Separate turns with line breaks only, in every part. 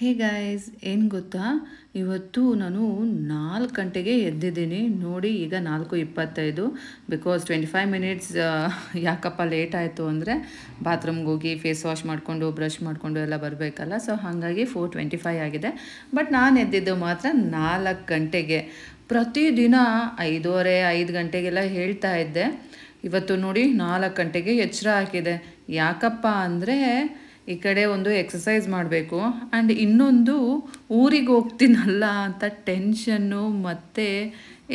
Hey guys ಏನು ಗೊತ್ತಾ? ಇವತ್ತು ನಾನು ನಾಲ್ಕು ಗಂಟೆಗೆ ಎದ್ದಿದ್ದೀನಿ. ನೋಡಿ, ಈಗ ನಾಲ್ಕು ಇಪ್ಪತ್ತೈದು. ಬಿಕಾಸ್ ಟ್ವೆಂಟಿ ಫೈವ್ ಮಿನಿಟ್ಸ್ ಯಾಕಪ್ಪ ಲೇಟ್ ಆಯಿತು ಅಂದರೆ ಬಾತ್ರೂಮ್ಗೆ ಹೋಗಿ ಫೇಸ್ ವಾಶ್ ಮಾಡಿಕೊಂಡು ಬ್ರಷ್ ಮಾಡಿಕೊಂಡು ಎಲ್ಲ ಬರಬೇಕಲ್ಲ. ಸೊ ಹಾಗಾಗಿ ಫೋರ್ ಟ್ವೆಂಟಿ ಫೈವ್ ಆಗಿದೆ. ಬಟ್ ನಾನು ಎದ್ದಿದ್ದು ಮಾತ್ರ ನಾಲ್ಕು ಗಂಟೆಗೆ. ಪ್ರತಿದಿನ ಐದೂವರೆ, ಐದು ಗಂಟೆಗೆಲ್ಲ ಹೇಳ್ತಾ ಇದ್ದೆ. ಇವತ್ತು ನೋಡಿ ನಾಲ್ಕು ಗಂಟೆಗೆ ಎಚ್ಚರ ಹಾಕಿದೆ. ಯಾಕಪ್ಪ ಅಂದರೆ ಈ ಕಡೆ ಒಂದು ಎಕ್ಸಸೈಸ್ ಮಾಡಬೇಕು. ಆ್ಯಂಡ್ ಇನ್ನೊಂದು ಊರಿಗೆ ಹೋಗ್ತೀನಲ್ಲ ಅಂತ ಟೆನ್ಷನ್ನು ಮತ್ತು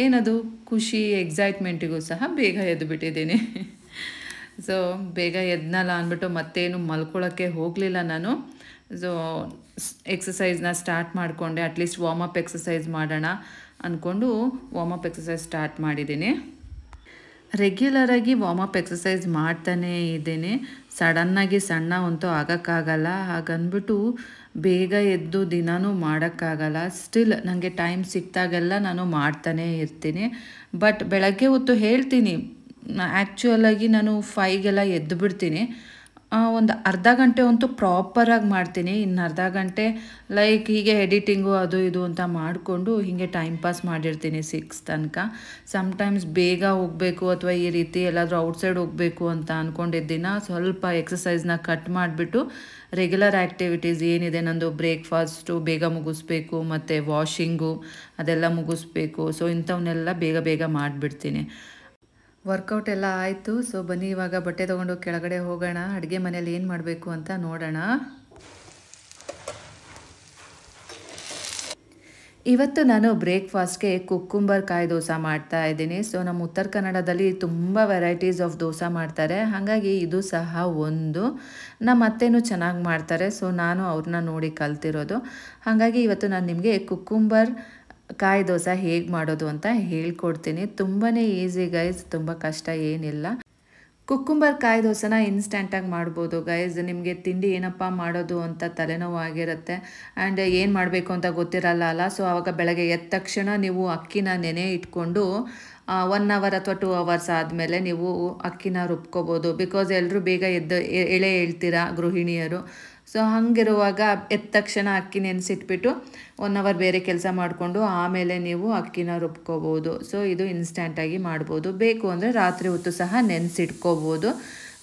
ಏನದು ಖುಷಿ ಎಕ್ಸೈಟ್ಮೆಂಟಿಗೂ ಸಹ ಬೇಗ ಎದ್ದು ಬಿಟ್ಟಿದ್ದೀನಿ. ಸೊ ಬೇಗ ಎದ್ನಲ್ಲ ಅಂದ್ಬಿಟ್ಟು ಮತ್ತೇನು ಮಲ್ಕೊಳ್ಳೋಕ್ಕೆ ಹೋಗಲಿಲ್ಲ ನಾನು. ಸೊ ಎಕ್ಸಸೈಸ್ನ ಸ್ಟಾರ್ಟ್ ಮಾಡಿಕೊಂಡೆ. At least warm up exercise ಮಾಡೋಣ ಅಂದ್ಕೊಂಡು ವಾರ್ಮಪ್ ಎಕ್ಸಸೈಸ್ ಸ್ಟಾರ್ಟ್ ಮಾಡಿದ್ದೀನಿ. ರೆಗ್ಯುಲರಾಗಿ ವಾಮಪ್ ಎಕ್ಸಸೈಸ್ ಮಾಡ್ತಾನೇ ಇದ್ದೀನಿ. ಸಡನ್ನಾಗಿ ಸಣ್ಣ ಅಂತೂ ಆಗೋಕ್ಕಾಗಲ್ಲ. ಹಾಗಂದ್ಬಿಟ್ಟು ಬೇಗ ಎದ್ದು ದಿನಾನೂ ಮಾಡೋಕ್ಕಾಗಲ್ಲ. ಸ್ಟಿಲ್ ನನಗೆ ಟೈಮ್ ಸಿಕ್ತಾಗೆಲ್ಲ ನಾನು ಮಾಡ್ತಾನೇ ಇರ್ತೀನಿ. ಬಟ್ ಬೆಳಗ್ಗೆ ಹೊತ್ತು ಹೇಳ್ತೀನಿ. ಆ್ಯಕ್ಚುಯಲಾಗಿ ನಾನು ಫೈಗೆಲ್ಲ ಎದ್ದು ಬಿಡ್ತೀನಿ ಒಂದು ಅರ್ಧ ಗಂಟೆ ಅಂತೂ ಪ್ರಾಪರಾಗಿ ಮಾಡ್ತೀನಿ. ಇನ್ನು ಅರ್ಧ ಗಂಟೆ ಲೈಕ್ ಹೀಗೆ ಎಡಿಟಿಂಗು ಅದು ಇದು ಅಂತ ಮಾಡಿಕೊಂಡು ಹೀಗೆ ಟೈಮ್ ಪಾಸ್ ಮಾಡಿರ್ತೀನಿ ಸಿಕ್ಸ್ ತನಕ. ಸಮ್ಟೈಮ್ಸ್ ಬೇಗ ಹೋಗಬೇಕು ಅಥವಾ ಈ ರೀತಿ ಎಲ್ಲಾದರೂ ಔಟ್ಸೈಡ್ ಹೋಗಬೇಕು ಅಂತ ಅಂದ್ಕೊಂಡಿದ್ದಿನ ಸ್ವಲ್ಪ ಎಕ್ಸಸೈಸ್ನ ಕಟ್ ಮಾಡಿಬಿಟ್ಟು ರೆಗ್ಯುಲರ್ ಆ್ಯಕ್ಟಿವಿಟೀಸ್ ಏನಿದೆ, ನಂದು ಬ್ರೇಕ್ಫಾಸ್ಟು ಬೇಗ ಮುಗಿಸ್ಬೇಕು, ಮತ್ತು ವಾಷಿಂಗು ಅದೆಲ್ಲ ಮುಗಿಸ್ಬೇಕು. ಸೊ ಇಂಥವನ್ನೆಲ್ಲ ಬೇಗ ಬೇಗ ಮಾಡಿಬಿಡ್ತೀನಿ. ವರ್ಕೌಟ್ ಎಲ್ಲ ಆಯಿತು. ಸೊ ಬನ್ನಿ, ಇವಾಗ ಬಟ್ಟೆ ತೊಗೊಂಡು ಕೆಳಗಡೆ ಹೋಗೋಣ. ಅಡುಗೆ ಮನೇಲಿ ಏನು ಮಾಡಬೇಕು ಅಂತ ನೋಡೋಣ. ಇವತ್ತು ನಾನು ಬ್ರೇಕ್ಫಾಸ್ಟ್ಗೆ ಕುಕ್ಕುಂಬರ್ ಕಾಯಿ ದೋಸೆ ಮಾಡ್ತಾ ಇದ್ದೀನಿ. ಸೊ ನಮ್ಮ ಉತ್ತರ ಕನ್ನಡದಲ್ಲಿ ತುಂಬ ವೆರೈಟೀಸ್ ಆಫ್ ದೋಸೆ ಮಾಡ್ತಾರೆ. ಹಾಗಾಗಿ ಇದು ಸಹ ಒಂದು. ನಮ್ಮ ಅತ್ತೆನೂ ಚೆನ್ನಾಗಿ ಮಾಡ್ತಾರೆ. ಸೊ ನಾನು ಅವ್ರನ್ನ ನೋಡಿ ಕಲ್ತಿರೋದು. ಹಾಗಾಗಿ ಇವತ್ತು ನಾನು ನಿಮಗೆ ಕುಕ್ಕುಂಬರ್ ಕಾಯಿ ದೋಸೆ ಹೇಗೆ ಮಾಡೋದು ಅಂತ ಹೇಳ್ಕೊಡ್ತೀನಿ. ತುಂಬಾ ಈಸಿ ಗೈಸ್, ತುಂಬ ಕಷ್ಟ ಏನಿಲ್ಲ. ಕುಕ್ಕುಂಬರ್ ಕಾಯಿ ದೋಸೆನ ಇನ್ಸ್ಟೆಂಟಾಗಿ ಮಾಡ್ಬೋದು ಗೈಸ್. ನಿಮಗೆ ತಿಂಡಿ ಏನಪ್ಪ ಮಾಡೋದು ಅಂತ ತಲೆನೋವು ಆಗಿರುತ್ತೆ ಆ್ಯಂಡ್ ಏನು ಮಾಡಬೇಕು ಅಂತ ಗೊತ್ತಿರಲ್ಲ ಅಲ್ಲ. ಸೊ ಆವಾಗ ಬೆಳಗ್ಗೆ ಎದ್ದ ತಕ್ಷಣ ನೀವು ಅಕ್ಕಿನ ನೆನೆ ಇಟ್ಕೊಂಡು ಒನ್ ಅವರ್ ಅಥವಾ ಟೂ ಅವರ್ಸ್ ಆದಮೇಲೆ ನೀವು ಅಕ್ಕಿನ ರುಬ್ಕೋಬೋದು. ಬಿಕಾಸ್ ಎಲ್ಲರೂ ಬೇಗ ಎದ್ದು ಎಳೆ ಹೇಳ್ತೀರಾ ಗೃಹಿಣಿಯರು. ಸೊ ಹಾಗಿರುವಾಗ ಎದ್ದ ತಕ್ಷಣ ಅಕ್ಕಿ ನೆನೆಸಿಟ್ಬಿಟ್ಟು ಒನ್ ಅವರ್ ಬೇರೆ ಕೆಲಸ ಮಾಡಿಕೊಂಡು ಆಮೇಲೆ ನೀವು ಅಕ್ಕಿನ ರುಬ್ಕೋಬೋದು. ಸೊ ಇದು ಇನ್ಸ್ಟೆಂಟಾಗಿ ಮಾಡ್ಬೋದು. ಬೇಕು ಅಂದರೆ ರಾತ್ರಿ ಹೊತ್ತು ಸಹ ನೆನೆಸಿಟ್ಕೋಬೋದು.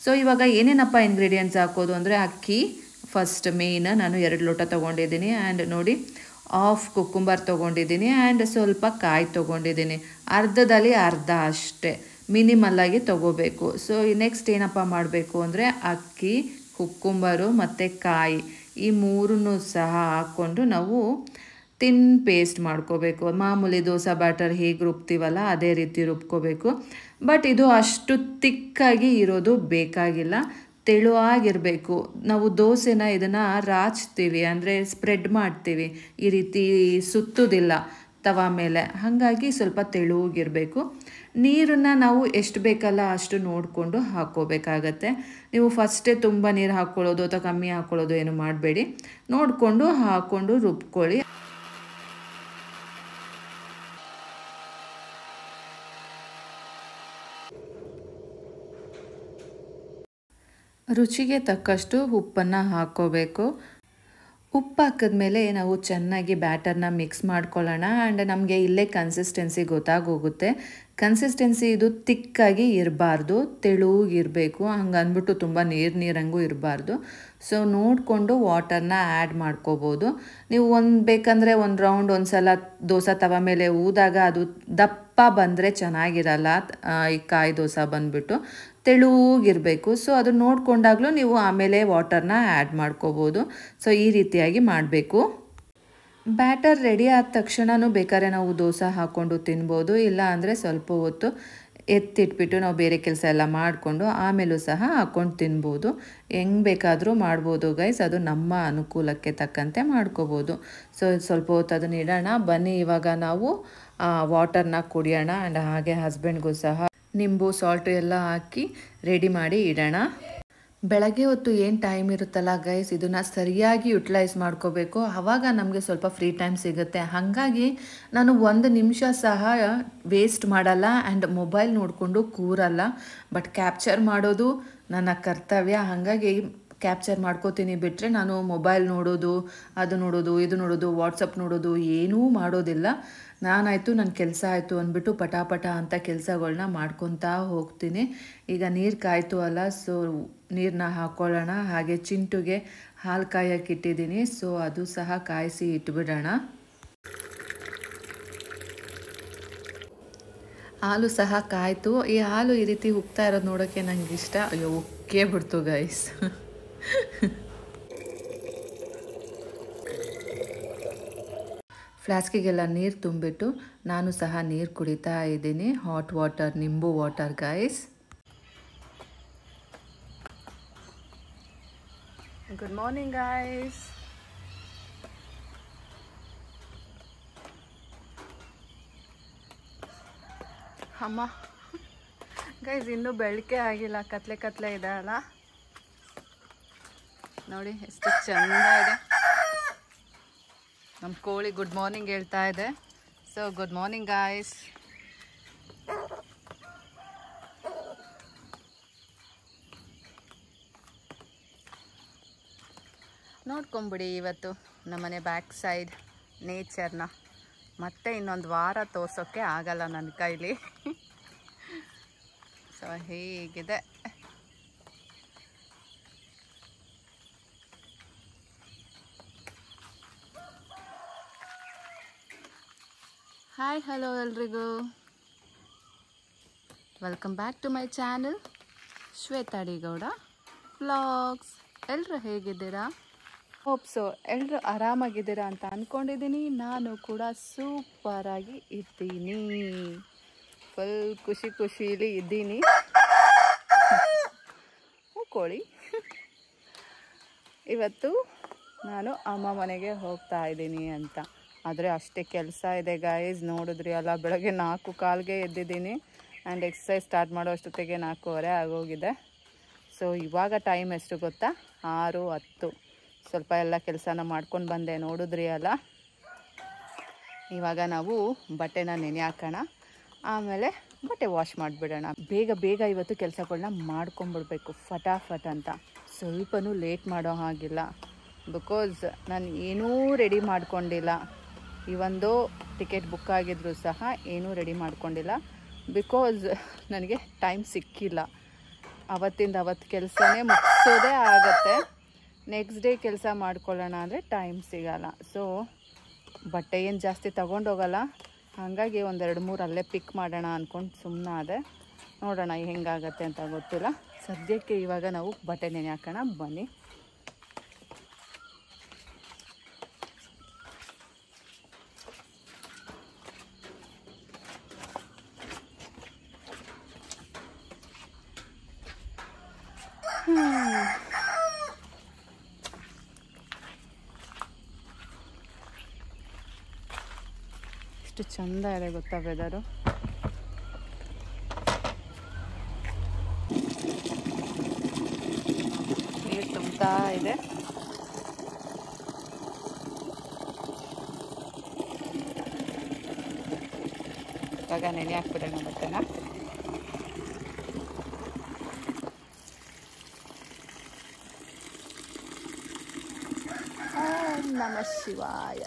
ಸೊ ಇವಾಗ ಏನೇನಪ್ಪ ಇಂಗ್ರೀಡಿಯೆಂಟ್ಸ್ ಹಾಕೋದು ಅಂದರೆ ಅಕ್ಕಿ ಫಸ್ಟ್ ಮೇಯ್ನ್ ನಾನು ಎರಡು ಲೋಟ ತೊಗೊಂಡಿದ್ದೀನಿ ಆ್ಯಂಡ್ ನೋಡಿ ಆಫ್ ಕುಕ್ಕುಂಬರ್ ತೊಗೊಂಡಿದ್ದೀನಿ ಆ್ಯಂಡ್ ಸ್ವಲ್ಪ ಕಾಯಿ ತೊಗೊಂಡಿದ್ದೀನಿ. ಅರ್ಧದಲ್ಲಿ ಅರ್ಧ ಅಷ್ಟೇ. ಮಿನಿಮಲ್ಲಾಗಿ ತೊಗೋಬೇಕು. ಸೊ ನೆಕ್ಸ್ಟ್ ಏನಪ್ಪ ಮಾಡಬೇಕು ಅಂದರೆ ಅಕ್ಕಿ ಕುಕ್ಕುಂಬರು ಮತ್ತು ಕಾಯಿ ಈ ಮೂರನ್ನು ಸಹ ಹಾಕ್ಕೊಂಡು ನಾವು ತಿನ್ ಪೇಸ್ಟ್ ಮಾಡ್ಕೋಬೇಕು. ಮಾಮೂಲಿ ದೋಸೆ ಬ್ಯಾಟರ್ ಹೇಗೆ ರುಬ್ತೀವಲ್ಲ ಅದೇ ರೀತಿ ರುಬ್ಕೋಬೇಕು. ಬಟ್ ಇದು ಅಷ್ಟು ತಿಕ್ಕಾಗಿ ಇರೋದು ಬೇಕಾಗಿಲ್ಲ. ತೆಳುವಾಗಿರಬೇಕು. ನಾವು ದೋಸೆನ ಇದನ್ನು ರಾಚ್ತೀವಿ, ಅಂದರೆ ಸ್ಪ್ರೆಡ್ ಮಾಡ್ತೀವಿ. ಈ ರೀತಿ ಸುತ್ತೋದಿಲ್ಲ. ತವ ಮೇಲೆ. ಹಾಗಾಗಿ ಸ್ವಲ್ಪ ತೆಳುವಾಗಿರಬೇಕು. ನೀರನ್ನು ನಾವು ಎಷ್ಟು ಬೇಕಲ್ಲ ಅಷ್ಟು ನೋಡಿಕೊಂಡು ಹಾಕ್ಕೋಬೇಕಾಗತ್ತೆ. ನೀವು ಫಸ್ಟೇ ತುಂಬ ನೀರು ಹಾಕ್ಕೊಳ್ಳೋದು ಅಥವಾ ಕಮ್ಮಿ ಹಾಕ್ಕೊಳ್ಳೋದು ಏನು ಮಾಡಬೇಡಿ. ನೋಡಿಕೊಂಡು ಹಾಕ್ಕೊಂಡು ರುಬ್ಕೊಳ್ಳಿ. ರುಚಿಗೆ ತಕ್ಕಷ್ಟು ಉಪ್ಪನ್ನು ಹಾಕ್ಕೋಬೇಕು. ಉಪ್ಪು ಹಾಕಿದ್ಮೇಲೆ ನಾವು ಚೆನ್ನಾಗಿ ಬ್ಯಾಟರ್ನ ಮಿಕ್ಸ್ ಮಾಡ್ಕೊಳ್ಳೋಣ ಆ್ಯಂಡ್ ನಮಗೆ ಇಲ್ಲೇ ಕನ್ಸಿಸ್ಟೆನ್ಸಿ ಗೊತ್ತಾಗೋಗುತ್ತೆ. ಕನ್ಸಿಸ್ಟೆನ್ಸಿ ಇದು ತಿಕ್ಕಾಗಿ ಇರಬಾರ್ದು, ತೆಳುಗಿರಬೇಕು ಹಂಗೆ ಅಂದ್ಬಿಟ್ಟು ತುಂಬ ನೀರು ನೀರಂಗೂ ಇರಬಾರ್ದು. ಸೊ ನೋಡಿಕೊಂಡು ವಾಟರ್ನ ಆ್ಯಡ್ ಮಾಡ್ಕೋಬೋದು. ನೀವು ಒಂದು ಬೇಕಂದರೆ ಒಂದು ರೌಂಡ್ ಒಂದು ಸಲ ದೋಸೆ ತವ ಮೇಲೆ ಊದಾಗ ಅದು ದಪ್ಪ ಬಂದರೆ ಚೆನ್ನಾಗಿರಲ್ಲ ಈ ಕಾಯಿ ದೋಸೆ ಬಂದುಬಿಟ್ಟು. ತೆಳುಗಿರಬೇಕು ಸೊ ಅದು ನೋಡಿಕೊಂಡಾಗಲೂ ನೀವು ಆಮೇಲೆ ವಾಟರ್ನ ಆ್ಯಡ್ ಮಾಡ್ಕೋಬೋದು. ಸೊ ಈ ರೀತಿಯಾಗಿ ಮಾಡಬೇಕು. ಬ್ಯಾಟರ್ ರೆಡಿ ಆದ ತಕ್ಷಣವೂ ಬೇಕಾದ್ರೆ ನಾವು ದೋಸೆ ಹಾಕ್ಕೊಂಡು ತಿನ್ಬೋದು. ಇಲ್ಲ ಅಂದರೆ ಸ್ವಲ್ಪ ಹೊತ್ತು ಎತ್ತಿಟ್ಬಿಟ್ಟು ನಾವು ಬೇರೆ ಕೆಲಸ ಎಲ್ಲ ಮಾಡಿಕೊಂಡು ಆಮೇಲೂ ಸಹ ಹಾಕ್ಕೊಂಡು ತಿನ್ಬೋದು. ಹೆಂಗೆ ಬೇಕಾದರೂ ಮಾಡ್ಬೋದು ಗೈಸ್ ಅದು ನಮ್ಮ ಅನುಕೂಲಕ್ಕೆ ತಕ್ಕಂತೆ ಮಾಡ್ಕೋಬೋದು. ಸೊ ಸ್ವಲ್ಪ ಹೊತ್ತು ಅದನ್ನ ಇಡೋಣ. ಬನ್ನಿ, ಇವಾಗ ನಾವು ವಾಟರ್ನ ಕುಡಿಯೋಣ. ಆ್ಯಂಡ್ ಹಾಗೆ ಹಸ್ಬೆಂಡ್ಗೂ ಸಹ ನಿಂಬು ಸಾಲ್ಟು ಎಲ್ಲ ಹಾಕಿ ರೆಡಿ ಮಾಡಿ ಇಡೋಣ. ಬೆಳಗ್ಗೆ ಹೊತ್ತು ಏನು ಟೈಮ್ ಇರುತ್ತಲ್ಲ ಗೈಸ್ ಇದನ್ನು ಸರಿಯಾಗಿ ಯುಟಿಲೈಸ್ ಮಾಡ್ಕೋಬೇಕು. ಆವಾಗ ನಮಗೆ ಸ್ವಲ್ಪ ಫ್ರೀ ಟೈಮ್ ಸಿಗುತ್ತೆ. ಹಾಗಾಗಿ ನಾನು ಒಂದು ನಿಮಿಷ ಸಹ ವೇಸ್ಟ್ ಮಾಡಲ್ಲ ಆ್ಯಂಡ್ ಮೊಬೈಲ್ ನೋಡಿಕೊಂಡು ಕೂರಲ್ಲ. ಬಟ್ ಕ್ಯಾಪ್ಚರ್ ಮಾಡೋದು ನನ್ನ ಕರ್ತವ್ಯ. ಹಾಗಾಗಿ ಕ್ಯಾಪ್ಚರ್ ಮಾಡ್ಕೋತೀನಿ. ಬಿಟ್ಟರೆ ನಾನು ಮೊಬೈಲ್ ನೋಡೋದು, ಅದು ನೋಡೋದು, ಇದು ನೋಡೋದು ವಾಟ್ಸಪ್ ನೋಡೋದು ಏನೂ ಮಾಡೋದಿಲ್ಲ. ನಾನಾಯಿತು ನನ್ನ ಕೆಲಸ ಆಯಿತು ಅಂದ್ಬಿಟ್ಟು ಪಟಾಪಟ ಅಂತ ಕೆಲಸಗಳನ್ನ ಮಾಡ್ಕೊತಾ ಹೋಗ್ತೀನಿ. ಈಗ ನೀರು ಕಾಯ್ತು ಅಲ್ಲ, ಸೊ ನೀರನ್ನ ಹಾಕ್ಕೊಳ್ಳೋಣ ಹಾಗೆ ಚಿಂಟುಗೆ ಹಾಲು ಕಾಯೋಕ್ಕಿಟ್ಟಿದ್ದೀನಿ ಸೊ ಅದು ಸಹ ಕಾಯಿಸಿ ಇಟ್ಬಿಡೋಣ. ಹಾಲು ಸಹ ಕಾಯ್ತು. ಈ ಹಾಲು ಈ ರೀತಿ ಉಕ್ತಾ ಇರೋದು ನೋಡೋಕ್ಕೆ ಇಷ್ಟ ಅಯ್ಯೋ ಉಕ್ಕೇ ಬಿಡ್ತು ಗೈಸ್ ಫ್ಲಾಸ್ಕಿಗೆಲ್ಲ ನೀರು ತುಂಬಿಟ್ಟು ನಾನು ಸಹ ನೀರು ಕುಡಿತಾ ಇದ್ದೀನಿ. Hot water nimbu water guys good morning guys ಅಮ್ಮ ಗೈಸ್ ಇನ್ನೂ ಬೆಳಕೆ ಆಗಿಲ್ಲ. ಕತ್ಲೆ ಕತ್ಲೆ ಇದೆ ಅಲ್ಲ? ನೋಡಿ, ಎಷ್ಟು ಚೆಂದ ಇದೆ. ನಮ್ಮ ಕೋಳಿ ಗುಡ್ ಮಾರ್ನಿಂಗ್ ಹೇಳ್ತಾ ಇದೆ. ಸೊ ಗುಡ್ ಮಾರ್ನಿಂಗ್ ಗಾಯ್ಸ್ ನೋಡ್ಕೊಂಬಿಡಿ ಇವತ್ತು ನಮ್ಮನೆ ಬ್ಯಾಕ್ ಸೈಡ್ ನೇಚರ್ನ ಮತ್ತೆ ಇನ್ನೊಂದು ವಾರ ತೋರ್ಸೋಕ್ಕೆ ಆಗಲ್ಲ ನನ್ನ ಕೈಲಿ. ಸೊ ಹೀಗಿದೆ? ಹಾಯ್ ಹಲೋ ಎಲ್ರಿಗೂ. Welcome back to my channel Shweta D Gowda vlogs ಎಲ್ಲರೂ ಹೇಗಿದ್ದೀರಾ? ಹೋಪ್ಸು ಎಲ್ಲರೂ ಆರಾಮಾಗಿದ್ದೀರಾ ಅಂತ ಅಂದ್ಕೊಂಡಿದ್ದೀನಿ ನಾನು ಕೂಡ ಸೂಪರಾಗಿ ಇದ್ದೀನಿ. ಫುಲ್ ಖುಷಿ ಖುಷಿಲಿ ಇದ್ದೀನಿ. ಕೋಳಿ ಇವತ್ತು ನಾನು ಅಮ್ಮ ಮನೆಗೆ ಹೋಗ್ತಾ ಇದ್ದೀನಿ ಅಂತ. ಆದರೆ ಅಷ್ಟೇ ಕೆಲಸ ಇದೆ ಗಾಯಸ್ ನೋಡಿದ್ರಿ ಅಲ್ಲ, ಬೆಳಗ್ಗೆ ನಾಲ್ಕು ಕಾಲಿಗೆ ಎದ್ದಿದ್ದೀನಿ ಆ್ಯಂಡ್ ಎಕ್ಸಸೈಸ್ ಸ್ಟಾರ್ಟ್ ಮಾಡೋ ಅಷ್ಟೊತ್ತಿಗೆ ನಾಲ್ಕೂವರೆ ಆಗೋಗಿದೆ. ಸೊ ಇವಾಗ ಟೈಮ್ ಎಷ್ಟು ಗೊತ್ತಾ? ಆರು, ಹತ್ತು. ಸ್ವಲ್ಪ ಎಲ್ಲ ಕೆಲಸನ ಮಾಡ್ಕೊಂಡು ಬಂದೆ, ನೋಡಿದ್ರಿ ಅಲ್ಲ. ಇವಾಗ ನಾವು ಬಟ್ಟೆನ ನೆನೆ ಹಾಕೋಣ. ಆಮೇಲೆ ಬಟ್ಟೆ ವಾಶ್ ಮಾಡಿಬಿಡೋಣ. ಬೇಗ ಬೇಗ ಇವತ್ತು ಕೆಲಸಗಳನ್ನ ಮಾಡ್ಕೊಂಬಿಡ್ಬೇಕು, ಫಟಾಫಟ್ ಅಂತ. ಸ್ವಲ್ಪನೂ ಲೇಟ್ ಮಾಡೋ ಹಾಗಿಲ್ಲ. ಬಿಕಾಸ್ ನಾನು ಏನೂ ರೆಡಿ ಮಾಡ್ಕೊಂಡಿಲ್ಲ. ಈ ಒಂದು ಟಿಕೆಟ್ ಬುಕ್ ಆಗಿದ್ರು ಸಹ ಏನೂ ರೆಡಿ ಮಾಡ್ಕೊಂಡಿಲ್ಲ. ಬಿಕಾಸ್ ನನಗೆ ಟೈಮ್ ಸಿಕ್ಕಿಲ್ಲ. ಅವತ್ತಿಂದ ಅವತ್ತು ಕೆಲಸನೇ ಮುಗಿಸೋದೇ ಆಗತ್ತೆ. ನೆಕ್ಸ್ಟ್ ಡೇ ಕೆಲಸ ಮಾಡ್ಕೊಳ್ಳೋಣ ಅಂದರೆ ಟೈಮ್ ಸಿಗಲ್ಲ. ಸೊ, ಬಟ್ಟೆ ಏನು ಜಾಸ್ತಿ ತೊಗೊಂಡೋಗಲ್ಲ. ಹಾಗಾಗಿ ಒಂದೆರಡು ಮೂರು ಅಲ್ಲೇ ಪಿಕ್ ಮಾಡೋಣ ಅಂದ್ಕೊಂಡು ಸುಮ್ಮನೆ ಅದೇ ನೋಡೋಣ, ಹೆಂಗಾಗತ್ತೆ ಅಂತ ಗೊತ್ತಿಲ್ಲ. ಸದ್ಯಕ್ಕೆ ಇವಾಗ ನಾವು ಬಟ್ಟೆ ನೆನೆ ಹಾಕೋಣ. ಬನ್ನಿ ಎಷ್ಟು ಚಂದ ಇದೆ ಗೊತ್ತಾ ವೆದರು ನೀರು ತುಂಬ್ತಾ ಇದೆ ಇವಾಗ ನೆನೆ ಹಾಕ್ಬಿಡೋಣ ಬಟ್ಟೆನ ಓಂ ನಮ ಶಿವಾಯ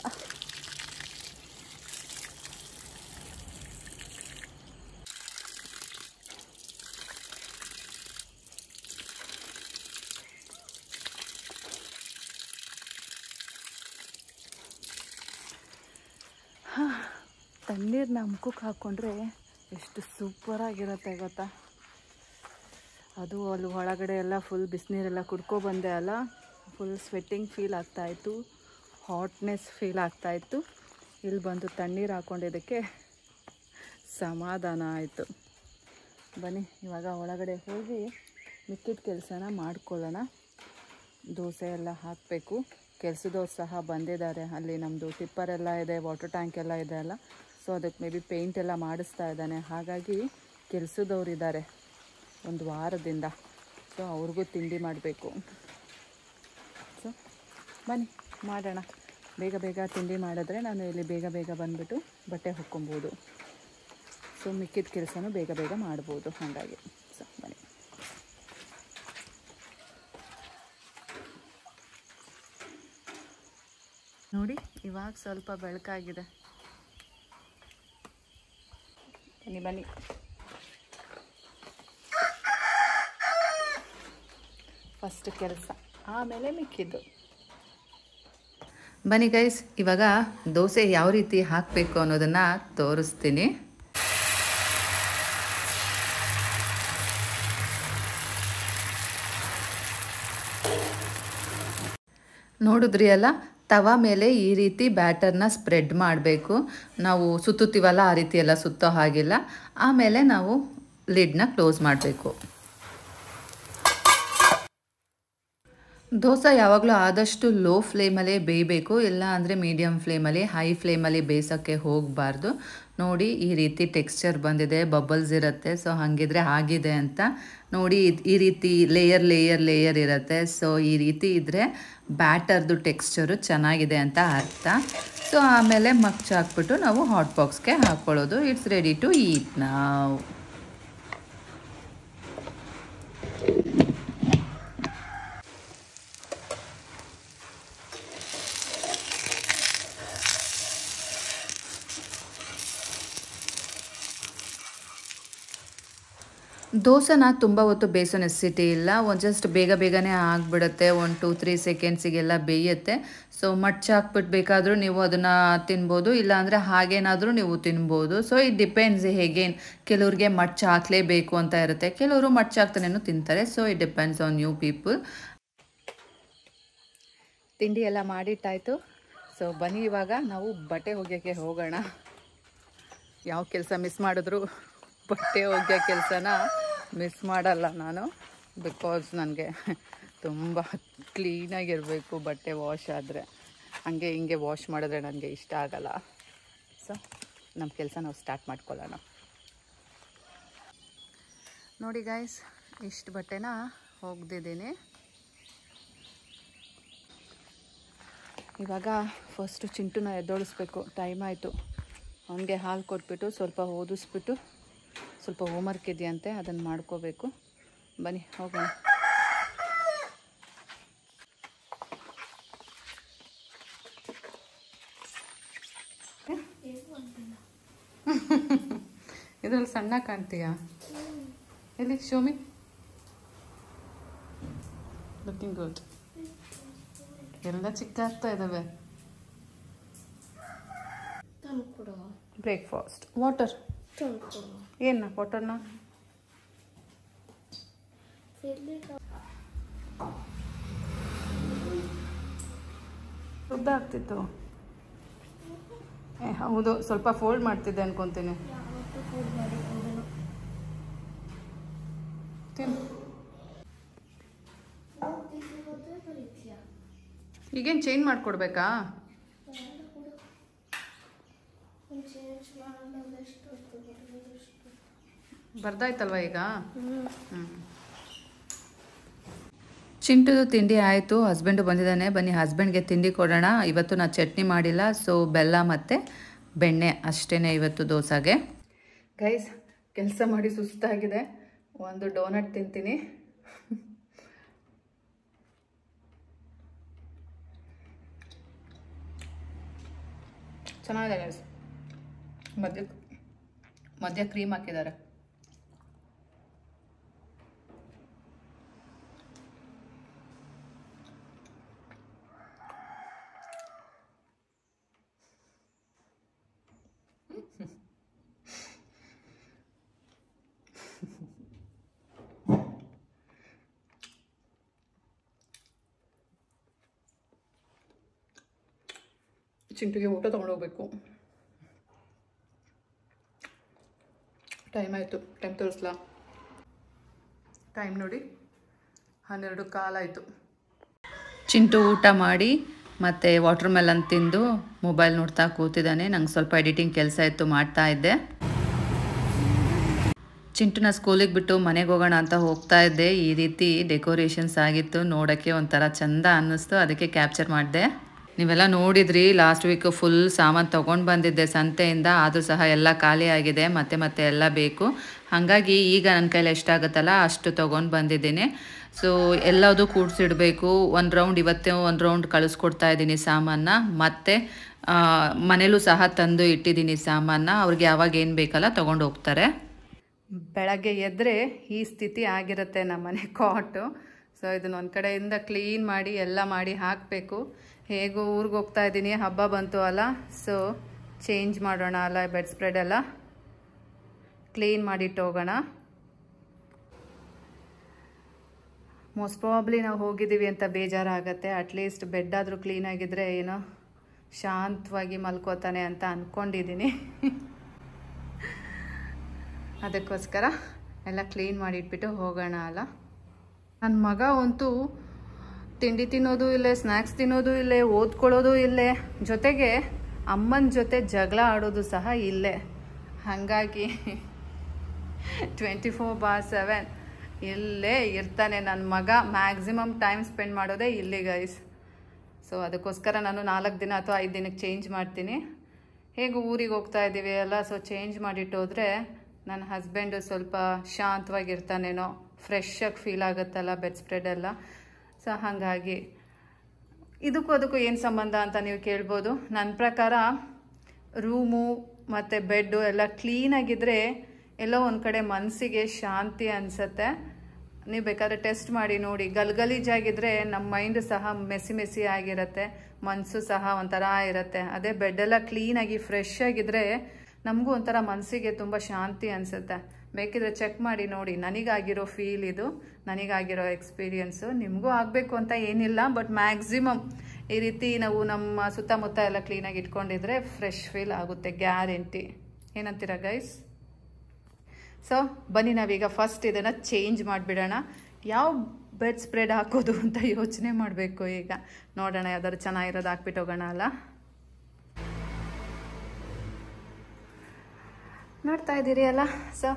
ತಣ್ಣೀರನ್ನ ಮುಖಕ್ಕೆ ಹಾಕ್ಕೊಂಡ್ರೆ ಎಷ್ಟು ಸೂಪರಾಗಿರುತ್ತೆ ಗೊತ್ತಾ? ಅದು ಅಲ್ಲಿ ಒಳಗಡೆ ಎಲ್ಲ ಫುಲ್ ಬಿಸಿನೀರೆಲ್ಲ ಕುಡ್ಕೊಬಂದೆ ಅಲ್ಲ? ಫುಲ್ ಸ್ವೆಟ್ಟಿಂಗ್ ಫೀಲ್ ಆಗ್ತಾಯಿತ್ತು ಹಾಟ್ನೆಸ್ ಫೀಲ್ ಆಗ್ತಾಯಿತ್ತು ಇಲ್ಲಿ ಬಂದು ತಣ್ಣೀರು ಹಾಕ್ಕೊಂಡಿದ್ದಕ್ಕೆ ಸಮಾಧಾನ ಆಯಿತು. ಬನ್ನಿ, ಇವಾಗ ಒಳಗಡೆ ಹೋಗಿ ಮಿಕ್ಕಿದ ಕೆಲಸನ ಮಾಡ್ಕೊಳ್ಳೋಣ. ದೋಸೆ ಎಲ್ಲ ಹಾಕಬೇಕು. ಕೆಲಸದವ್ರು ಸಹ ಬಂದಿದ್ದಾರೆ. ಅಲ್ಲಿ ನಮ್ಮದು ಟಿಪ್ಪರ್ ಎಲ್ಲ ಇದೆ ವಾಟರ್ ಟ್ಯಾಂಕ್ ಎಲ್ಲ ಇದೆ ಅಲ್ಲ? ಸೊ ಅದಕ್ಕೆ ಮೇ ಬಿ ಪೇಂಟ್ ಎಲ್ಲ ಮಾಡಿಸ್ತಾ ಇದ್ದಾನೆ. ಹಾಗಾಗಿ ಕೆಲಸದವ್ರು ಇದ್ದಾರೆ. ಒಂದು ವಾರದಿಂದ. ಸೊ ಅವ್ರಿಗೂ ತಿಂಡಿ ಮಾಡಬೇಕು. ಸೊ ಬನ್ನಿ, ಮಾಡೋಣ. ಬೇಗ ಬೇಗ ತಿಂಡಿ ಮಾಡಿದ್ರೆ ನಾನು ಇಲ್ಲಿ ಬೇಗ ಬೇಗ ಬಂದುಬಿಟ್ಟು ಬಟ್ಟೆ ಹೊಕ್ಕೊಬೋದು. ಸೊ ಮಿಕ್ಕಿದ ಕೆಲಸನೂ ಬೇಗ ಬೇಗ ಮಾಡ್ಬೋದು ಹಾಗಾಗಿ. ಸೊ ಬನ್ನಿ. ನೋಡಿ, ಇವಾಗ ಸ್ವಲ್ಪ ಬೆಳಕಾಗಿದೆ. ಬನ್ನಿ ಬನ್ನಿ. ಫಸ್ಟ್ ಕೆಲಸ. ಆಮೇಲೆ ಮಿಕ್ಕಿದ್ದು. ಬನ್ನಿ ಗೈಸ್ ಇವಾಗ ದೋಸೆ ಯಾವ ರೀತಿ ಹಾಕಬೇಕು ಅನ್ನೋದನ್ನು ತೋರಿಸ್ತೀನಿ. ನೋಡಿದ್ರಿ ಅಲ್ಲ ತವ ಮೇಲೆ ಈ ರೀತಿ ಬ್ಯಾಟರ್ನ ಸ್ಪ್ರೆಡ್ ಮಾಡಬೇಕು. ನಾವು ಸುತ್ತುತ್ತೀವಲ್ಲ ಆ ರೀತಿ ಎಲ್ಲ ಸುತ್ತೋ ಹಾಗಿಲ್ಲ. ಆಮೇಲೆ ನಾವು ಲಿಡ್ನ ಕ್ಲೋಸ್ ಮಾಡಬೇಕು. ದೋಸೆ ಯಾವಾಗಲೂ ಆದಷ್ಟು ಲೋ ಫ್ಲೇಮಲ್ಲೇ ಬೇಯಬೇಕು. ಇಲ್ಲ ಅಂದರೆ ಮೀಡಿಯಮ್ ಫ್ಲೇಮಲ್ಲಿ, ಹೈ ಫ್ಲೇಮಲ್ಲಿ ಬೇಯಿಸೋಕ್ಕೆ ಹೋಗಬಾರ್ದು. ನೋಡಿ ಈ ರೀತಿ ಟೆಕ್ಸ್ಚರ್ ಬಂದಿದೆ ಬಬಲ್ಸ್ ಇರುತ್ತೆ ಸೊ ಹಾಗಿದ್ರೆ ಆಗಿದೆ ಅಂತ ನೋಡಿ ಈ ರೀತಿ ಲೇಯರ್ ಲೇಯರ್ ಲೇಯರ್ ಇರುತ್ತೆ. ಸೊ ಈ ರೀತಿ ಇದ್ದರೆ ಬ್ಯಾಟರ್ದು ಟೆಕ್ಸ್ಚರು ಚೆನ್ನಾಗಿದೆ ಅಂತ ಅರ್ಥ. ಸೊ ಆಮೇಲೆ ಮಗ್ಚ್ ಹಾಕ್ಬಿಟ್ಟು ನಾವು ಹಾಟ್ ಬಾಕ್ಸ್ಗೆ ಹಾಕ್ಕೊಳ್ಳೋದು ಇಟ್ಸ್ ರೆಡಿ ಟು ಈಟ್ ನಾವು ದೋಸೆನ ತುಂಬ ಹೊತ್ತು ಬೇಯಿಸೋ ನೆಸಿಟಿ ಇಲ್ಲ. ಒಂದು ಜಸ್ಟ್ ಬೇಗ ಬೇಗನೆ ಆಗಿಬಿಡುತ್ತೆ. ಒನ್ ಟು ತ್ರೀ ಸೆಕೆಂಡ್ಸಿಗೆಲ್ಲ ಬೇಯುತ್ತೆ. ಸೊ ಮಡ್ಚಿ ಹಾಕ್ಬಿಟ್ಟು ಬೇಕಾದರೂ ನೀವು ಅದನ್ನು ತಿನ್ಬೋದು. ಇಲ್ಲಾಂದರೆ ಹಾಗೇನಾದರೂ ನೀವು ತಿನ್ಬೋದು. ಸೊ ಇಟ್ ಡಿಪೆಂಡ್ಸ್ ಹೇಗೇನು ಕೆಲವ್ರಿಗೆ ಮಡ್ಚಿ ಹಾಕಲೇಬೇಕು ಅಂತ ಇರುತ್ತೆ. ಕೆಲವರು ಮಡ್ಚಿ ಹಾಕ್ತಾನೇನು ತಿಂತಾರೆ. So it depends on new people ತಿಂಡಿ ಎಲ್ಲ ಮಾಡಿಟ್ಟಾಯಿತು. ಸೊ ಬನ್ನಿ ಇವಾಗ. ನಾವು ಬಟ್ಟೆ ಒಗೆಯೋಕ್ಕೆ ಹೋಗೋಣ. ಯಾವ ಕೆಲಸ ಮಿಸ್ ಮಾಡಿದ್ರು? ಬಟ್ಟೆ ಒಗೆಯೋ ಕೆಲಸನ ಮಿಸ್ ಮಾಡಲ್ಲ ನಾನು. ಬಿಕಾಸ್ ನನಗೆ ತುಂಬ ಕ್ಲೀನಾಗಿರಬೇಕು ಬಟ್ಟೆ ವಾಶ್ ಆದರೆ. ಹಂಗೆ ಹಿಂಗೆ ವಾಶ್ ಮಾಡಿದ್ರೆ ನನಗೆ ಇಷ್ಟ ಆಗಲ್ಲ. ಸೊ ನಮ್ಮ ಕೆಲಸ ನಾವು ಸ್ಟಾರ್ಟ್ ಮಾಡ್ಕೊಳ್ಳೋಣ. ನೋಡಿ ಗಾಯ್ಸ್ ಇಷ್ಟು ಬಟ್ಟೆನ ಒಗ್ದಿದ್ದೀನಿ. ಇವಾಗ ಫಸ್ಟು ಚಿಂಟುನ ಎದ್ದೋಳಿಸ್ಬೇಕು. ಟೈಮ್ ಆಯಿತು. ಅವನಿಗೆ ಹಾಲು ಕೊಟ್ಬಿಟ್ಟು ಸ್ವಲ್ಪ ಓದಿಸ್ಬಿಟ್ಟು ಸ್ವಲ್ಪ ಹೋಮ್ವರ್ಕ್ ಇದೆಯಂತೆ ಅದನ್ನು ಮಾಡ್ಕೋಬೇಕು. ಬನ್ನಿ ಹೋಗೋಣ. ಇದ್ರಲ್ಲಿ ಸಣ್ಣ ಕಾಣ್ತೀಯಾ? ಎಲ್ಲಿ ಶೋಮಿ? ಲುಕಿಂಗ್ ಗುಡ್ ಎಲ್ಲ ಚಿಕ್ಕ ಆಗ್ತಾ ಇದ್ದಾವೆ ಬ್ರೇಕ್ಫಾಸ್ಟ್ ವಾಟರ್ ಏನು ಫೋಟೋನ? ಉದ್ದ ಆಗ್ತಿತ್ತು. ಏ ಹೌದು ಸ್ವಲ್ಪ ಫೋಲ್ಡ್ ಮಾಡ್ತಿದ್ದೆ ಅನ್ಕೊಂತೀನಿ. ಈಗೇನು ಚೇಂಜ್ ಮಾಡಿಕೊಡ್ಬೇಕಾ
ಬೇಡ ಕೊಡು ಒಂದು ಚೇಂಜ್ ಮಾಡೋದು ಎಷ್ಟು ಹೊತ್ತು ಬರೋದು ಎಷ್ಟು
ಬರ್ದಾಯ್ತಲ್ವ ಈಗ? ಚಿಂಟುದು ತಿಂಡಿ ಆಯಿತು ಹಸ್ಬೆಂಡು ಬಂದಿದ್ದಾನೆ. ಬನ್ನಿ ಹಸ್ಬೆಂಡ್ಗೆ ತಿಂಡಿ ಕೊಡೋಣ. ಇವತ್ತು ನಾನು ಚಟ್ನಿ ಮಾಡಿಲ್ಲ ಸೊ ಬೆಲ್ಲ ಮತ್ತು ಬೆಣ್ಣೆ ಅಷ್ಟೇ ಇವತ್ತು ದೋಸೆಗೆ. ಗೈಸ್ ಕೆಲಸ ಮಾಡಿ ಸುಸ್ತಾಗಿದೆ. ಒಂದು ಡೋನಟ್ ತಿಂತೀನಿ. ಚೆನ್ನಾಗಿದೆ ಗೈಸ್ ಮಧ್ಯ ಮಧ್ಯ ಕ್ರೀಮ್ ಹಾಕಿದ್ದಾರೆ. ಚಿಂಟುಗೆ ಊಟ ತೊಗೊಂಡೋಗ್ಬೇಕು ಟೈಮ್ ಆಯಿತು ಟೈಮ್ ತೋರಿಸ್ಲಾ ಟೈಮ್ ನೋಡಿ ಹನ್ನೆರಡು ಕಾಲಾಯಿತು ಚಿಂಟು ಊಟ ಮಾಡಿ, ಮತ್ತು ವಾಟರ್ ಮೆಲನ್ ತಿಂದು ಮೊಬೈಲ್ ನೋಡ್ತಾ ಕೂತಿದ್ದಾನೆ. ನಂಗೆ ಸ್ವಲ್ಪ ಎಡಿಟಿಂಗ್ ಕೆಲಸ ಇತ್ತು ಮಾಡ್ತಾ ಇದ್ದೆ. ಚಿಂಟುನ ಸ್ಕೂಲಿಗೆ ಬಿಟ್ಟು ಮನೆಗೆ ಹೋಗೋಣ ಅಂತ ಹೋಗ್ತಾ ಇದ್ದೆ. ಈ ರೀತಿ ಡೆಕೋರೇಷನ್ಸ್ ಆಗಿತ್ತು. ನೋಡೋಕ್ಕೆ ಒಂಥರ ಚಂದ ಅನ್ನಿಸ್ತು. ಅದಕ್ಕೆ ಕ್ಯಾಪ್ಚರ್ ಮಾಡಿದೆ. ನೀವೆಲ್ಲ ನೋಡಿದ್ರಿ ಲಾಸ್ಟ್ ವೀಕ್ ಫುಲ್ ಸಾಮಾನು ತೊಗೊಂಡು ಬಂದಿದ್ದೆ, ಸಂತೆಯಿಂದ. ಆದರೂ ಸಹ ಎಲ್ಲ ಖಾಲಿ ಆಗಿದೆ, ಮತ್ತೆ ಮತ್ತೆ ಎಲ್ಲ ಬೇಕು. ಹಾಗಾಗಿ ಈಗ ನನ್ನ ಕೈಲಿ ಎಷ್ಟಾಗುತ್ತಲ್ಲ, ಅಷ್ಟು ತೊಗೊಂಡು ಬಂದಿದ್ದೀನಿ. ಸೊ ಎಲ್ಲದೂ ಕೂಡಿಸಿಡಬೇಕು. ಒಂದು ರೌಂಡ್ ಇವತ್ತೇ ಒಂದು ರೌಂಡ್ ಕಳಿಸ್ಕೊಡ್ತಾ ಇದ್ದೀನಿ ಸಾಮಾನ ಮತ್ತು ಮನೇಲೂ ಸಹ ತಂದು ಇಟ್ಟಿದ್ದೀನಿ ಸಾಮಾನ ಅವ್ರಿಗೆ ಯಾವಾಗ ಏನು ಬೇಕಲ್ಲ ತೊಗೊಂಡು ಹೋಗ್ತಾರೆ. ಬೆಳಗ್ಗೆ ಎದ್ರೆ ಈ ಸ್ಥಿತಿ ಆಗಿರುತ್ತೆ ನಮ್ಮನೆ ಕಾಟು ಸೊ ಇದನ್ನ ಒಂದು ಕಡೆಯಿಂದ ಕ್ಲೀನ್ ಮಾಡಿ, ಎಲ್ಲ ಮಾಡಿ ಹಾಕಬೇಕು. ಹೇಗೂ ಊರಿಗೆ ಹೋಗ್ತಾ ಇದ್ದೀನಿ, ಹಬ್ಬ ಬಂತು ಅಲ್ಲ ಸೊ ಚೇಂಜ್ ಮಾಡೋಣ ಅಲ್ಲ ಬೆಡ್ ಸ್ಪ್ರೆಡ್ ಎಲ್ಲ. ಕ್ಲೀನ್ ಮಾಡಿಟ್ಟು ಹೋಗೋಣ. ಮೋಸ್ಟ್ ಪ್ರಾಬ್ಲಿ ನಾವು ಹೋಗಿದ್ದೀವಿ ಅಂತ ಬೇಜಾರಾಗತ್ತೆ. ಅಟ್ಲೀಸ್ಟ್ ಬೆಡ್ ಆದರೂ ಕ್ಲೀನಾಗಿದ್ದರೆ ಏನೋ ಶಾಂತವಾಗಿ ಮಲ್ಕೋತಾನೆ ಅಂತ ಅಂದ್ಕೊಂಡಿದ್ದೀನಿ ಅದಕ್ಕೋಸ್ಕರ ಎಲ್ಲ ಕ್ಲೀನ್ ಮಾಡಿಟ್ಬಿಟ್ಟು ಹೋಗೋಣ ಅಲ್ಲ. ನನ್ನ ಮಗ ಅಂತೂ ತಿಂಡಿ ತಿನ್ನೋದು ಇಲ್ಲೇ ಸ್ನ್ಯಾಕ್ಸ್ ತಿನ್ನೋದು ಇಲ್ಲೇ, ಓದ್ಕೊಳ್ಳೋದು ಇಲ್ಲೇ, ಜೊತೆಗೆ ಅಮ್ಮನ ಜೊತೆ ಜಗಳ ಆಡೋದು ಸಹ ಇಲ್ಲೇ. ಹಾಗಾಗಿ ಟ್ವೆಂಟಿ ಫೋರ್ ಬಾರ್ ಸೆವೆನ್ ಇಲ್ಲೇ ಇರ್ತಾನೆ ನನ್ನ ಮಗ. ಮ್ಯಾಕ್ಸಿಮಮ್ ಟೈಮ್ ಸ್ಪೆಂಡ್ ಮಾಡೋದೇ ಇಲ್ಲಿ ಗೈಸ್ ಸೊ ಅದಕ್ಕೋಸ್ಕರ ನಾನು ನಾಲ್ಕು ದಿನ ಅಥವಾ ಐದು ದಿನಕ್ಕೆ ಚೇಂಜ್ ಮಾಡ್ತೀನಿ. ಹೇಗೂ ಊರಿಗೆ ಹೋಗ್ತಾ ಇದ್ದೀವಿ ಅಲ್ಲ ಸೊ ಚೇಂಜ್ ಮಾಡಿಟ್ಟೋದ್ರೆ ನನ್ನ ಹಸ್ಬೆಂಡು ಸ್ವಲ್ಪ ಶಾಂತವಾಗಿರ್ತಾನೇನೋ ಫ್ರೆಶ್ ಆಗಿ ಫೀಲ್ ಆಗುತ್ತಲ್ಲ ಬೆಡ್ ಸ್ಪ್ರೆಡ್ ಎಲ್ಲ. ಸೊ ಹಾಗಾಗಿ. ಇದಕ್ಕೂ ಅದಕ್ಕೂ ಏನು ಸಂಬಂಧ ಅಂತ ನೀವು ಕೇಳ್ಬೋದು. ನನ್ನ ಪ್ರಕಾರ ರೂಮು ಮತ್ತು ಬೆಡ್ಡು ಎಲ್ಲ ಕ್ಲೀನಾಗಿದ್ದರೆ ಎಲ್ಲೋ ಒಂದು ಕಡೆ ಮನಸ್ಸಿಗೆ ಶಾಂತಿ ಅನಿಸುತ್ತೆ. ನೀವು ಬೇಕಾದ್ರೆ ಟೆಸ್ಟ್ ಮಾಡಿ ನೋಡಿ. ಗಲ್ಗಲೀಜಾಗಿದ್ದರೆ ನಮ್ಮ ಮೈಂಡು ಸಹ ಮೆಸಿ ಮೆಸಿ ಆಗಿರುತ್ತೆ. ಮನಸ್ಸು ಸಹ ಒಂಥರ ಇರುತ್ತೆ. ಅದೇ ಬೆಡ್ಡೆಲ್ಲ ಕ್ಲೀನಾಗಿ ಫ್ರೆಶ್ ಆಗಿದ್ದರೆ ನಮಗೂ ಒಂಥರ ಮನಸ್ಸಿಗೆ ತುಂಬ ಶಾಂತಿ ಅನಿಸುತ್ತೆ. ಬೇಕಿದ್ರೆ ಚೆಕ್ ಮಾಡಿ ನೋಡಿ. ನನಗಾಗಿರೋ ಫೀಲ್ ಇದು, ನನಗಾಗಿರೋ ಎಕ್ಸ್ಪೀರಿಯನ್ಸು ನಿಮಗೂ ಆಗಬೇಕು ಅಂತ ಏನಿಲ್ಲ ಬಟ್ ಮ್ಯಾಕ್ಸಿಮಮ್ ಈ ರೀತಿ ನಾವು ನಮ್ಮ ಸುತ್ತಮುತ್ತ ಎಲ್ಲ ಕ್ಲೀನಾಗಿ ಇಟ್ಕೊಂಡಿದ್ರೆ ಫ್ರೆಶ್ ಫೀಲ್ ಆಗುತ್ತೆ ಗ್ಯಾರಂಟಿ ಏನಂತೀರಾ ಗೈಸ್ ಸೊ ಬನ್ನಿ ನಾವೀಗ ಫಸ್ಟ್ ಇದನ್ನು ಚೇಂಜ್ ಮಾಡಿಬಿಡೋಣ. ಯಾವ ಬೆಡ್ ಸ್ಪ್ರೆಡ್ ಹಾಕೋದು ಅಂತ ಯೋಚನೆ ಮಾಡಬೇಕು ಈಗ. ನೋಡೋಣ ಯಾವ್ದಾದ್ರು ಚೆನ್ನಾಗಿರೋದು ಹಾಕ್ಬಿಟ್ಟು ಹೋಗೋಣ ಅಲ್ಲ. ನೋಡ್ತಾ ಇದ್ದೀರಿ ಅಲ್ಲ? ಸೊ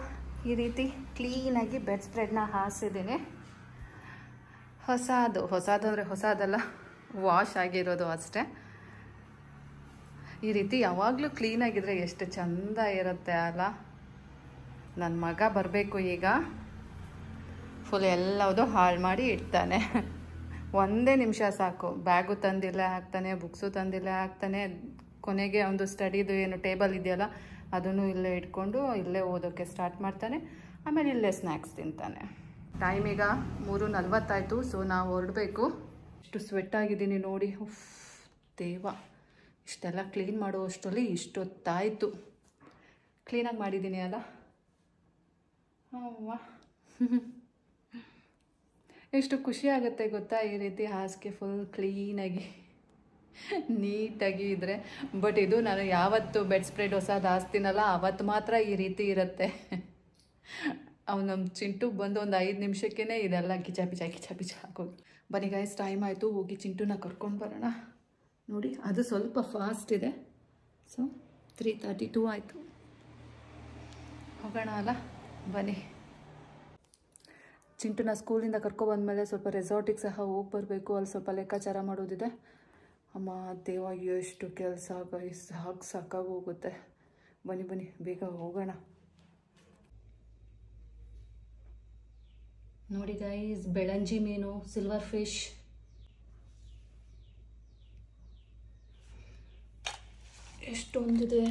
ಈ ರೀತಿ ಕ್ಲೀನಾಗಿ ಬೆಡ್ ಸ್ಪ್ರೆಡ್ನ ಹಾಸಿದ್ದೀನಿ. ಹೊಸದು ಹೊಸದು ಅಂದರೆ ಹೊಸದಲ್ಲ, ವಾಶ್ ಆಗಿರೋದು ಅಷ್ಟೇ. ಈ ರೀತಿ ಯಾವಾಗಲೂ ಕ್ಲೀನಾಗಿದ್ದರೆ ಎಷ್ಟು ಚಂದ ಇರುತ್ತೆ ಅಲ್ಲ. ನನ್ನ ಮಗ ಬರಬೇಕು ಈಗ. ಫುಲ್ ಎಲ್ಲವುದು ಹಾಳು ಮಾಡಿ ಇಡ್ತಾನೆ. ಒಂದೇ ನಿಮಿಷ ಸಾಕು. ಬ್ಯಾಗು ತಂದಿಲ್ಲ ಹಾಕ್ತಾನೆ, ಬುಕ್ಸು ತಂದಿಲ್ಲ ಹಾಕ್ತಾನೆ ಕೊನೆಗೆ ಒಂದು ಸ್ಟಡಿದು ಏನು ಟೇಬಲ್ ಇದೆಯಲ್ಲ, ಅದನ್ನು ಇಲ್ಲೇ ಇಟ್ಕೊಂಡು ಇಲ್ಲೇ ಓದೋಕ್ಕೆ ಸ್ಟಾರ್ಟ್ ಮಾಡ್ತಾನೆ. ಆಮೇಲೆ ಇಲ್ಲೇ ಸ್ನ್ಯಾಕ್ಸ್ ತಿಂತಾನೆ. ಟೈಮ್ ಈಗ ಮೂರು ನಲ್ವತ್ತಾಯಿತು ಸೊ ನಾವು ಹೊರಡಬೇಕು. ಇಷ್ಟು ಸ್ವೆಟ್ ಆಗಿದ್ದೀನಿ ನೋಡಿ. ಉಫ್, ದೇವ. ಇಷ್ಟೆಲ್ಲ ಕ್ಲೀನ್ ಮಾಡುವಷ್ಟರಲ್ಲಿ ಇಷ್ಟೊತ್ತಾಯಿತು. ಕ್ಲೀನಾಗಿ ಮಾಡಿದ್ದೀನಿ ಅಲ್ಲ? ಎಷ್ಟು ಖುಷಿ ಆಗುತ್ತೆ ಗೊತ್ತಾ ಈ ರೀತಿ ಹಾಸಿಗೆ ಫುಲ್ ಕ್ಲೀನಾಗಿ ನೀಟಾಗಿ ಇದ್ದರೆ ಬಟ್ ಇದು ನಾನು ಯಾವತ್ತು ಬೆಡ್ ಸ್ಪ್ರೆಡ್ ಹೊಸದು ಹಾಸ್ತೀನಲ್ಲ ಅವತ್ತು ಮಾತ್ರ ಈ ರೀತಿ ಇರುತ್ತೆ. ಅವ್ನು ನಮ್ಮ ಚಿಂಟು ಬಂದು ಒಂದು ಐದು ನಿಮಿಷಕ್ಕೇ ಇದೆಲ್ಲ ಕಿಚ ಪಿಚ ಕಿಚ ಪಿಚ ಹಾಕೋದು ಬನ್ನಿ ಗೈಸ್ ಟೈಮ್ ಆಯಿತು, ಹೋಗಿ ಚಿಂಟುನ ಕರ್ಕೊಂಡು ಬರೋಣ. ನೋಡಿ, ಅದು ಸ್ವಲ್ಪ ಫಾಸ್ಟ್ ಇದೆ. ಸೊ ತ್ರೀ ತರ್ಟಿ ಟೂ ಆಯಿತು. ಹೋಗೋಣ ಅಲ್ಲ? ಬನ್ನಿ. ಚಿಂಟುನ ಸ್ಕೂಲಿಂದ ಮೇಲೆ ಸ್ವಲ್ಪ ರೆಸಾರ್ಟಿಗೆ ಸಹ ಹೋಗಿ ಬರಬೇಕು, ಅಲ್ಲಿ ಸ್ವಲ್ಪ ಲೆಕ್ಕಾಚಾರ ಮಾಡೋದಿದೆ. ಅಮ್ಮ, ದೇವ, ಎಷ್ಟು ಕೆಲಸ ಗೈಸ್ ಸಾಕು ಸಾಕಾಗಿ ಹೋಗುತ್ತೆ ಬನ್ನಿ ಬನ್ನಿ, ಬೇಗ ಹೋಗೋಣ. ನೋಡಿ ಗೈಸ್ ಬೆಳಂಜಿ ಮೀನು ಸಿಲ್ವರ್ ಫಿಶ್ ಎಷ್ಟೊಂದಿದೆ.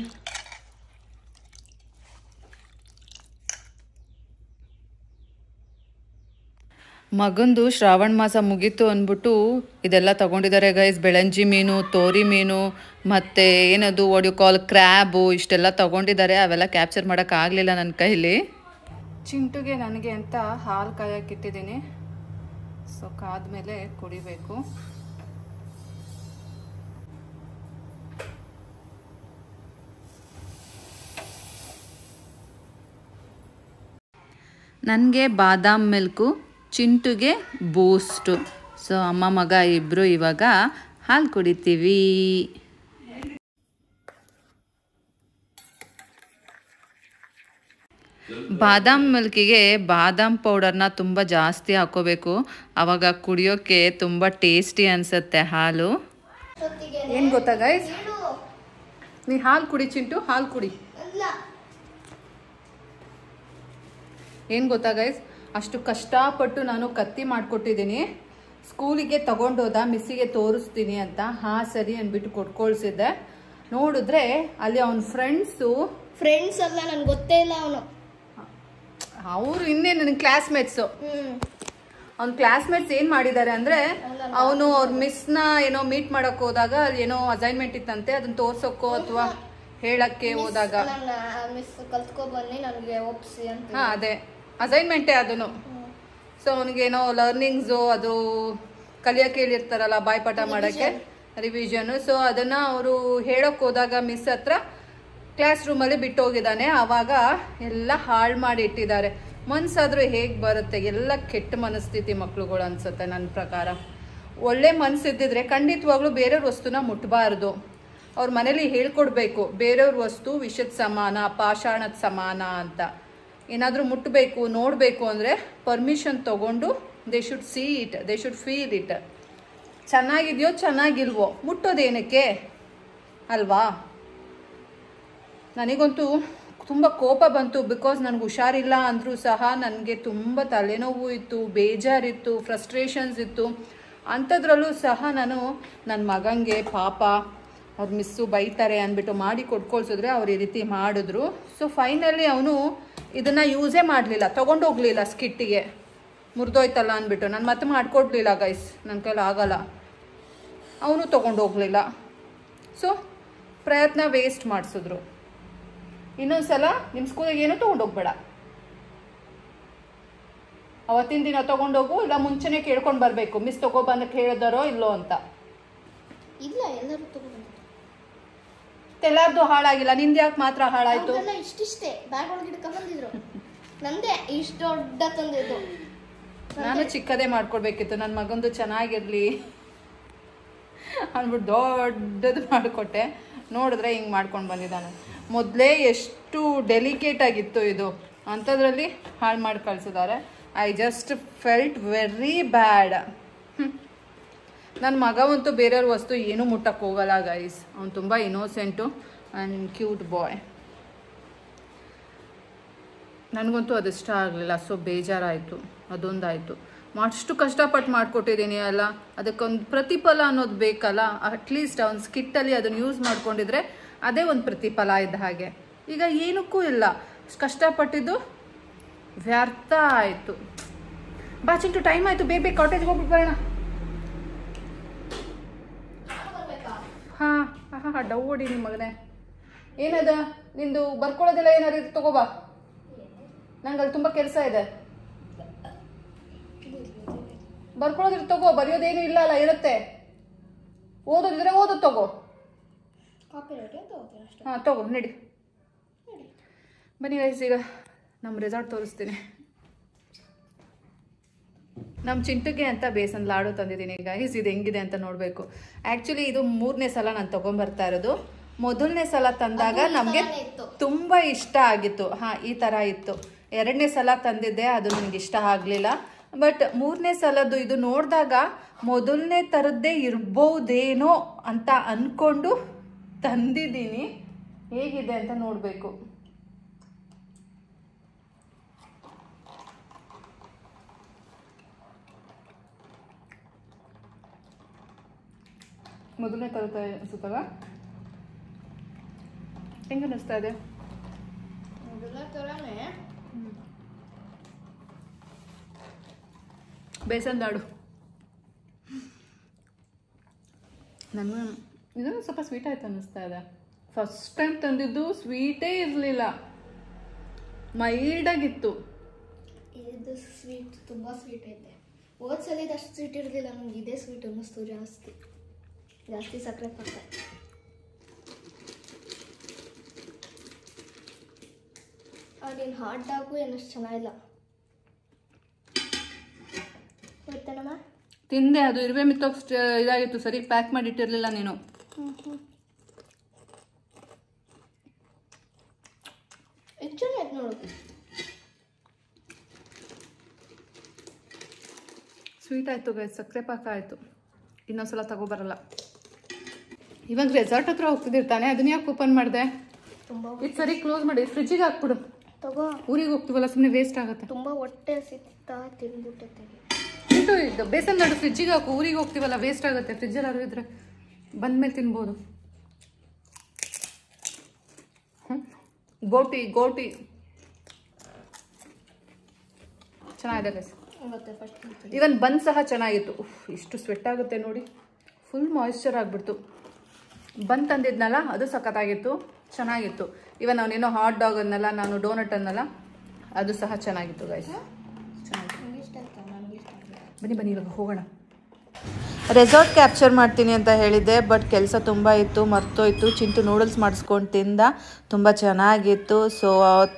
ಮಗಂದು ಶ್ರಾವಣ ಮಾಸ ಮುಗೀತು ಅಂದ್ಬಿಟ್ಟು ಇದೆಲ್ಲ ತಗೊಂಡಿದ್ದಾರೆ ಗೈಸ್ ಬೆಳಂಜಿ ಮೀನು, ತೋರಿ ಮೀನು, ಮತ್ತು ಏನದು ಒಡಿಯೋ ಕಾಲ್ ಕ್ರ್ಯಾಬು, ಇಷ್ಟೆಲ್ಲ ತಗೊಂಡಿದ್ದಾರೆ. ಅವೆಲ್ಲ ಕ್ಯಾಪ್ಚರ್ ಮಾಡೋಕ್ಕಾಗಲಿಲ್ಲ ನನ್ನ ಕೈಲಿ. ಚಿಂಟುಗೆ ನನಗೆ ಅಂತ ಹಾಲು ಕಾಯಕ್ಕಿಟ್ಟಿದ್ದೀನಿ ಸೊ ಕಾದ್ಮೇಲೆ ಕುಡಿಬೇಕು. ನನಗೆ ಬಾದಾಮ್ ಮಿಲ್ಕು ಚಿಂಟುಗೆ ಬೂಸ್ಟು. ಸೊ ಅಮ್ಮ ಮಗ ಇಬ್ಬರು ಇವಾಗ ಹಾಲು ಕುಡಿತೀವಿ. ಬಾದಾಮ್ ಮಿಲ್ಕಿಗೆ ಬಾದಾಮ್ ಪೌಡರ್ನ ತುಂಬ ಜಾಸ್ತಿ ಹಾಕೋಬೇಕು. ಆವಾಗ ಕುಡಿಯೋಕ್ಕೆ ತುಂಬ ಟೇಸ್ಟಿ ಅನಿಸುತ್ತೆ ಹಾಲು. ಏನು ಗೊತ್ತಾ ಗೈಸ್ ನೀ ಹಾಲು ಕುಡಿ ಚಿಂಟು ಹಾಲು ಕುಡಿ. ಏನು ಗೊತ್ತಾ ಗೈಸ್ ಅಷ್ಟು ಕಷ್ಟಪಟ್ಟು ನಾನು ಕತ್ತಿ ಮಾಡಿಕೊಟ್ಟಿದ್ದೀನಿ. ಸ್ಕೂಲಿಗೆ ತಗೊಂಡೋದ ಮಿಸ್ಸಿಗೆ ತೋರಿಸ್ತೀನಿ ಅಂತ. ಹಾಂ ಸರಿ ಅಂದ್ಬಿಟ್ಟು ಕೊಟ್ಕೊಳ್ಸಿದ್ದೆ. ನೋಡಿದ್ರೆ ಅಲ್ಲಿ ಅವನ ಫ್ರೆಂಡ್ಸು
ಫ್ರೆಂಡ್ಸ್ ಅಲ್ಲ ನನ್ಗೆ ಗೊತ್ತೇ ಇಲ್ಲ ಅವನು.
ಅವರು ಇನ್ನೇ ನನ್ನ ಕ್ಲಾಸ್ಮೇಟ್ಸು ಅವ್ನ ಕ್ಲಾಸ್ಮೇಟ್ಸ್ ಏನು ಮಾಡಿದ್ದಾರೆ ಅಂದ್ರೆ ಅವನು ಅವ್ರ ಮಿಸ್ನ ಏನೋ ಮೀಟ್ ಮಾಡಕ್ ಹೋದಾಗ ಅಲ್ಲಿ ಏನೋ ಅಸೈನ್ಮೆಂಟ್ ಇತ್ತಂತೆ ಅದನ್ನ ತೋರ್ಸೋಕ್ಕೋ ಅಥವಾ ಹೇಳಕ್ಕೆ ಹೋದಾಗ.
ನನ್ನ ಮಿಸ್ ಕಲ್ತ್ಕೊ ಬನ್ನಿ ನನಗೆ ಒಪ್ಸಿ ಅಂತ
ಹಾ ಅದೇ. ಅಸೈನ್ಮೆಂಟೇ ಅದನ್ನು ಸೊ ಅವನಿಗೇನೋ ಲರ್ನಿಂಗ್ಸು ಅದು ಕಲಿಯೋಕೆ ಹೇಳಿರ್ತಾರಲ್ಲ ಬಾಯ್ಪಾಠ ಮಾಡೋಕ್ಕೆ ರಿವಿಷನ್ ಸೊ ಅದನ್ನು ಅವರು ಹೇಳೋಕ್ಕೆ ಹೋದಾಗ ಮಿಸ್ ಹತ್ರ ಕ್ಲಾಸ್ ರೂಮಲ್ಲಿ ಬಿಟ್ಟು ಹೋಗಿದ್ದಾನೆ ಆವಾಗ ಎಲ್ಲ ಹಾಳು ಮಾಡಿ ಇಟ್ಟಿದ್ದಾರೆ ಮನಸ್ಸಾದರೂ ಹೇಗೆ ಬರುತ್ತೆ? ಎಲ್ಲ ಕೆಟ್ಟ ಮನಸ್ಥಿತಿ ಮಕ್ಳುಗಳು ಅನ್ಸುತ್ತೆ ನನ್ನ ಪ್ರಕಾರ. ಒಳ್ಳೆ ಮನಸ್ಸಿದ್ದಿದ್ರೆ ಖಂಡಿತವಾಗ್ಲೂ ಬೇರೆಯವ್ರ ವಸ್ತುನ ಮುಟ್ಟಬಾರ್ದು ಅವ್ರ ಮನೇಲಿ ಹೇಳ್ಕೊಡ್ಬೇಕು ಬೇರೆಯವ್ರ ವಸ್ತು ವಿಷದ ಸಮಾನ ಪಾಷಾಣದ ಸಮಾನ ಅಂತ. ಏನಾದರೂ ಮುಟ್ಟಬೇಕು ನೋಡಬೇಕು ಅಂದರೆ ಪರ್ಮಿಷನ್ ತಗೊಂಡು they should see it they should feel it ಚೆನ್ನಾಗಿದೆಯೋ ಚೆನ್ನಾಗಿಲ್ವೋ, ಮುಟ್ಟೋದೇನಕ್ಕೆ? ಅಲ್ವಾ? ನನಗಂತೂ ತುಂಬ ಕೋಪ ಬಂತು ಬಿಕಾಸ್ ನನಗೆ ಹುಷಾರಿಲ್ಲ ಅಂದರೂ ಸಹ ನನಗೆ ತುಂಬ ತಲೆನೋವು ಇತ್ತು, ಬೇಜಾರಿತ್ತು ಫ್ರಸ್ಟ್ರೇಷನ್ಸ್ ಇತ್ತು. ಅಂಥದ್ರಲ್ಲೂ ಸಹ ನಾನು ನನ್ನ ಮಗಂಗೆ ಪಾಪ, ಅವ್ರ ಮಿಸ್ಸು ಬೈತಾರೆ ಅಂದ್ಬಿಟ್ಟು ಮಾಡಿ ಕೊಟ್ಕೊಳ್ಸಿದ್ರೆ ಅವ್ರು ಈ ರೀತಿ ಮಾಡಿದ್ರು. ಸೊ ಫೈನಲಿ ಅವನು ಇದನ್ನು ಯೂಸೇ ಮಾಡಲಿಲ್ಲ ತೊಗೊಂಡೋಗ್ಲಿಲ್ಲ ಸ್ಕಿಟ್ಟಿಗೆ. ಮುರಿದೋಯ್ತಲ್ಲ ಅಂದ್ಬಿಟ್ಟು. ನಾನು ಮತ್ತೆ ಮಾಡಿಕೊಡ್ಲಿಲ್ಲ ಗೈಸ್ ನನ್ನ ಕೈಲಿ ಆಗಲ್ಲ. ಅವನು ತೊಗೊಂಡೋಗ್ಲಿಲ್ಲ ಸೊ ಪ್ರಯತ್ನ ವೇಸ್ಟ್ ಮಾಡಿಸಿದ್ರು. ಇನ್ನೊಂದ್ಸಲ ನಿಮ್ಮ ಸ್ಕೂಲಿಗೆ ಏನೂ ತೊಗೊಂಡೋಗ್ಬೇಡ ಅವತ್ತಿನ ದಿನ ತೊಗೊಂಡೋಗು ಇಲ್ಲ ಮುಂಚೆನೇ ಕೇಳ್ಕೊಂಡು ಬರಬೇಕು. ಮಿಸ್ ತೊಗೊಬಂದಕ್ಕೆ ಹೇಳಿದಾರೋ ಇಲ್ಲೋ ಅಂತ.
ಇಲ್ಲ, ಎಲ್ಲರೂ
ಎಲ್ಲಾರ್ದು ಹಾಳಾಗಿಲ್ಲ. ನಿಂದ ಯಾಕೆ ಮಾತ್ರ ಹಾಳಾಯ್ತು?
ಇಷ್ಟಿಷ್ಟೇ. ಬ್ಯಾಗ್ ಒಳಗೆ ಇಟ್ಕೊಂಡ್ ಬಂದಿದ್ರು. ನಂದೇ ಇಷ್ಟು ದೊಡ್ಡ ತಂದಿದ್ದು
ನಾನು ಚಿಕ್ಕದೇ ಮಾಡ್ಕೊಡ್ಬೇಕಿತ್ತು. ನನ್ನ ಮಗಂದು ಚೆನ್ನಾಗಿರ್ಲಿ ಅಂದ್ಬಿಟ್ಟು ದೊಡ್ಡದು ಮಾಡಿಕೊಟ್ಟೆ. ನೋಡಿದ್ರೆ ಹಿಂಗೆ ಮಾಡ್ಕೊಂಡು ಬಂದಿದ್ದಾನೆ. ಮೊದಲೇ ಎಷ್ಟು ಡೆಲಿಕೇಟ್ ಆಗಿತ್ತು ಇದು. ಅಂಥದ್ರಲ್ಲಿ ಹಾಳು ಮಾಡಿ ಕಳ್ಸಿದ್ದಾರೆ. I just felt very bad ನನ್ನ ಮಗವಂತೂ ಬೇರೆಯವ್ರ ವಸ್ತು ಏನೂ ಮುಟ್ಟಕ್ಕೆ ಹೋಗಲ್ಲ ಗೈಸ್ ಅವ್ನು ತುಂಬ ಇನೋಸೆಂಟು ಆ್ಯಂಡ್ ಕ್ಯೂಟ್ ಬಾಯ್ ನನಗಂತೂ ಅದು ಇಷ್ಟ ಆಗಲಿಲ್ಲ ಸೊ ಬೇಜಾರಾಯಿತು, ಅದೊಂದಾಯಿತು. ಅಷ್ಟು ಕಷ್ಟಪಟ್ಟು ಮಾಡಿಕೊಟ್ಟಿದ್ದೀನಿ ಅಲ್ಲ, ಅದಕ್ಕೊಂದು ಪ್ರತಿಫಲ ಅನ್ನೋದು ಬೇಕಲ್ಲ ಅಟ್ಲೀಸ್ಟ್ ಅವ್ನು ಸ್ಕಿಟ್ಟಲ್ಲಿ ಅದನ್ನು ಯೂಸ್ ಮಾಡ್ಕೊಂಡಿದ್ರೆ ಅದೇ ಒಂದು ಪ್ರತಿಫಲ ಇದ್ದ ಹಾಗೆ. ಈಗ ಏನಕ್ಕೂ ಇಲ್ಲ, ಕಷ್ಟಪಟ್ಟಿದ್ದು ವ್ಯರ್ಥ ಆಯಿತು. ಬಾಚಿಂಟು ಟೈಮ್ ಆಯಿತು ಬೇಬಿ ಕಾಟೇಜ್ಗೆ ಹೋಗ್ಬಿಟ್ಟು ಬರೋಣ. ಹಾಂ ಹಾ ಹಾಂ ಡವ್ ಹೊಡಿ ನಿಮ್ಮ ಮಗನೇ. ಏನದ? ನಿಂದು ಬರ್ಕೊಳ್ಳೋದೆಲ್ಲ ಏನಾದ್ರು ತಗೋ ತಗೋಬಾ ನಂಗೆ ಅಲ್ಲಿ ತುಂಬ ಕೆಲಸ ಇದೆ. ಬರ್ಕೊಳ್ಳೋದ್ರ ತಗೋ ಬರೆಯೋದೇನು ಇಲ್ಲ ಅಲ್ಲ ಇರುತ್ತೆ ಓದೋದಿದ್ರೆ ಓದೋದು ತಗೋ. ಹಾಂ ತಗೋ ನಡಿ. ಬನ್ನಿ ಗೈಸ್ ಈಗ ನಮ್ಮ ರೆಸಾರ್ಟ್ ತೋರಿಸ್ತೀನಿ. ನಮ್ಮ ಚಿಂಟುಗೆ ಅಂತ ಬೇಸನ್ ಲಾಡು ತಂದಿದ್ದೀನಿ ಗೈಸ್ ಇದು ಹೆಂಗಿದೆ ಅಂತ ನೋಡಬೇಕು. ಆ್ಯಕ್ಚುಲಿ ಇದು ಮೂರನೇ ಸಲ ನಾನು ತೊಗೊಂಬರ್ತಾ ಇರೋದು. ಮೊದಲನೇ ಸಲ ತಂದಾಗ ನಮಗೆ ತುಂಬ ಇಷ್ಟ ಆಗಿತ್ತು. ಹಾಂ ಈ ಥರ ಇತ್ತು. ಎರಡನೇ ಸಲ ತಂದಿದ್ದೆ ಅದು ನನಗೆ ಇಷ್ಟ ಆಗಲಿಲ್ಲ. ಬಟ್ ಮೂರನೇ ಸಲದ್ದು ಇದು ನೋಡಿದಾಗ ಮೊದಲನೇ ಥರದ್ದೇ ಇರ್ಬೋದೇನೋ ಅಂತ ಅಂದ್ಕೊಂಡು ತಂದಿದ್ದೀನಿ. ಹೇಗಿದೆ ಅಂತ ನೋಡಬೇಕು. ಮೊದಲನೇ ಥರದ ಅನ್ಸುತ್ತಲ್ಲ? ಹೆಂಗೆ ಅನ್ನಿಸ್ತಾ ಇದೆ?
ಮೊದಲ ಥರನೇ
ಬೇಸನ್ ಲಾಡು ನನ್ನ ಇದನ್ನು ಸ್ವಲ್ಪ ಸ್ವೀಟ್ ಆಯ್ತು ಅನ್ನಿಸ್ತಾ ಇದೆ. ಫಸ್ಟ್ ಟೈಮ್ ತಂದಿದ್ದು ಸ್ವೀಟೇ ಇರಲಿಲ್ಲ. ಮೈಲ್ಡಾಗಿತ್ತು.
ಇದು ಸ್ವೀಟ್ ತುಂಬ ಸ್ವೀಟ್ ಐತೆ. ಹೋದ್ಸಲಿದ್ದು ಸಲ ಅಷ್ಟು ಸ್ವೀಟ್ ಇರಲಿಲ್ಲ ನಮ್ಗೆ ಇದೇ ಸ್ವೀಟ್ ಅನ್ನಿಸ್ತು ಜಾಸ್ತಿ. ಜಾಸ್ತಿ ಸಕ್ಕರೆ ಪಾಕ ಅದೇನು ಹಾಟ್ ಡಾಗು ಏನಷ್ಟು ಚೆನ್ನಾಗಿಲ್ಲ. ಗೊತ್ತೇನಮ್ಮ?
ತಿಂದೆ ಅದು ಇರುವೆ ಮಿತ್ತೋಗ್ ಇದಾಗಿತ್ತು ಸರಿ ಪ್ಯಾಕ್ ಮಾಡಿ ಇಟ್ಟಿರಲಿಲ್ಲ ನೀನು.
ಹೆಚ್ಚು ಆಯ್ತು ನೋಡು?
ಸ್ವೀಟ್ ಆಯಿತು ಗೈ ಸಕ್ಕರೆ ಪಾಕ ಆಯಿತು. ಇನ್ನೊಂದ್ಸಲ ತಗೋಬರಲ್ಲ ಇವಾಗ ರೆಸಾರ್ಟ್ ಹತ್ರ ಹೋಗ್ತಿದ್ದಿರ್ತಾನೆ ಅದನ್ನ ಯಾಕೆ ಓಪನ್ ಮಾಡಿದೆ? ಇದು ಸರಿ ಕ್ಲೋಸ್ ಮಾಡಿ ಫ್ರಿಜ್ಜಿಗೆ ಹಾಕ್ಬಿಡು.
ತಗೋ.
ಊರಿಗೆ ಹೋಗ್ತೀವಲ್ಲ ಸುಮ್ಮನೆ ವೇಸ್ಟ್ ಆಗುತ್ತೆ.
ತುಂಬ ಹೊಟ್ಟೆ ಸಿಗ್ತಾ ತಿಂದ್ಬಿಟ್ಟೆ ತೆಗಿ.
ಇದು ಬೇಸನ್ ಲಾಡು ಫ್ರಿಜ್ಜಿಗೆ ಹಾಕು. ಊರಿಗೆ ಹೋಗ್ತೀವಲ್ಲ ವೇಸ್ಟ್ ಆಗುತ್ತೆ. ಫ್ರಿಜ್ಜಲ್ಲಿ ಇದ್ರೆ ಬಂದ್ಮೇಲೆ ತಿನ್ಬೋದು. ಗೋಟಿ ಗೋಟಿ. ಚೆನ್ನಾಗಿದೆ ಗೈಸ್ ಇವನ್ ಬನ್ ಸಹ ಚೆನ್ನಾಗಿತ್ತು. ಇಷ್ಟು ಸ್ವೆಟ್ ಆಗುತ್ತೆ ನೋಡಿ. ಫುಲ್ ಮಾಯಿಶ್ಚರ್ ಆಗಿಬಿಡ್ತು. ಬನ್ ತಂದಿದ್ನಲ್ಲ ಅದು ಸಖತ್ತಾಗಿತ್ತು ಚೆನ್ನಾಗಿತ್ತು. ಇವನ್ ಅವನೇನೋ ಹಾಟ್ ಡಾಗ್ ಅನ್ನಲ್ಲ ನಾನು ಡೋನಟ್ ಅನ್ನಲ್ಲ ಅದು ಸಹ ಚೆನ್ನಾಗಿತ್ತು ಗೈಸ್ ಚೆನ್ನಾಗಿತ್ತು.
ಇಷ್ಟ ಆಯ್ತಾ ನನಗೆ ಇಷ್ಟ
ಬನ್ನಿ ಬನ್ನಿ ಇವಾಗ ಹೋಗೋಣ.
ರೆಸಾರ್ಟ್ ಕ್ಯಾಪ್ಚರ್ ಮಾಡ್ತೀನಿ ಅಂತ ಹೇಳಿದ್ದೆ ಬಟ್ ಕೆಲಸ ತುಂಬ ಇತ್ತು ಮರ್ತೋಯ್ತು. ಚಿಂತು ನೂಡಲ್ಸ್ ಮಾಡಿಸ್ಕೊಂಡು ತಿಂದ ತುಂಬ ಚೆನ್ನಾಗಿತ್ತು. ಸೊ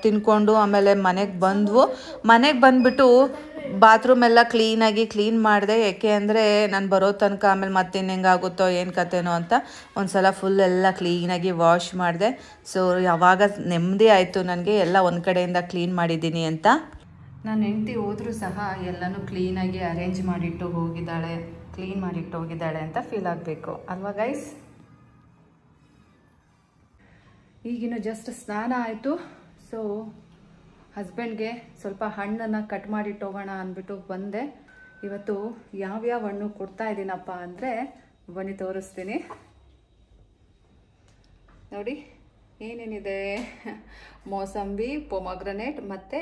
ತಿನ್ಕೊಂಡು ಆಮೇಲೆ ಮನೆಗೆ ಬಂದ್ವು. ಮನೆಗೆ ಬಂದುಬಿಟ್ಟು ಬಾತ್ರೂಮ್ ಎಲ್ಲ ಕ್ಲೀನಾಗಿ ಕ್ಲೀನ್ ಮಾಡಿದೆ. ಏಕೆ ಅಂದರೆ ನಾನು ಬರೋ ತನಕ ಆಮೇಲೆ ಮತ್ತೆ ಹೆಂಗಾಗುತ್ತೋ ಏನು ಕತೆನೋ ಅಂತ ಒಂದು ಸಲ ಫುಲ್ ಎಲ್ಲ ಕ್ಲೀನಾಗಿ ವಾಶ್ ಮಾಡಿದೆ. ಸೊ ಯಾವಾಗ ನೆಮ್ಮದಿ ಆಯಿತು ನನಗೆ, ಎಲ್ಲ ಒಂದು ಕಡೆಯಿಂದ ಕ್ಲೀನ್ ಮಾಡಿದ್ದೀನಿ ಅಂತ. ನಾನು ಹೆಂಡತಿ ಹೋದರೂ ಸಹ ಎಲ್ಲನೂ ಕ್ಲೀನಾಗಿ ಅರೇಂಜ್ ಮಾಡಿಟ್ಟು ಹೋಗಿದ್ದಾಳೆ ಕ್ಲೀನ್ ಮಾಡಿಟ್ಟು ಹೋಗಿದ್ದಾಳೆ ಅಂತ ಫೀಲ್ ಆಗಬೇಕು. ಅಲ್ವಾ ಗೈಸ್ ಈಗಿನ ಜಸ್ಟ್ ಸ್ನಾನ ಆಯಿತು. ಸೊ ಹಸ್ಬೆಂಡ್ಗೆ ಸ್ವಲ್ಪ ಹಣ್ಣನ್ನು ಕಟ್ ಮಾಡಿಟ್ಟು ಹೋಗೋಣ ಅಂದ್ಬಿಟ್ಟು ಬಂದೆ. ಇವತ್ತು ಯಾವ್ಯಾವ ಹಣ್ಣು ಕೊಡ್ತಾ ಇದ್ದೀನಪ್ಪ ಅಂದರೆ ಬನ್ನಿ ತೋರಿಸ್ತೀನಿ. ನೋಡಿ, ಏನೇನಿದೆ? ಮೋಸಂಬಿ, ಪೊಮಗ್ರನೇಟ್ ಮತ್ತು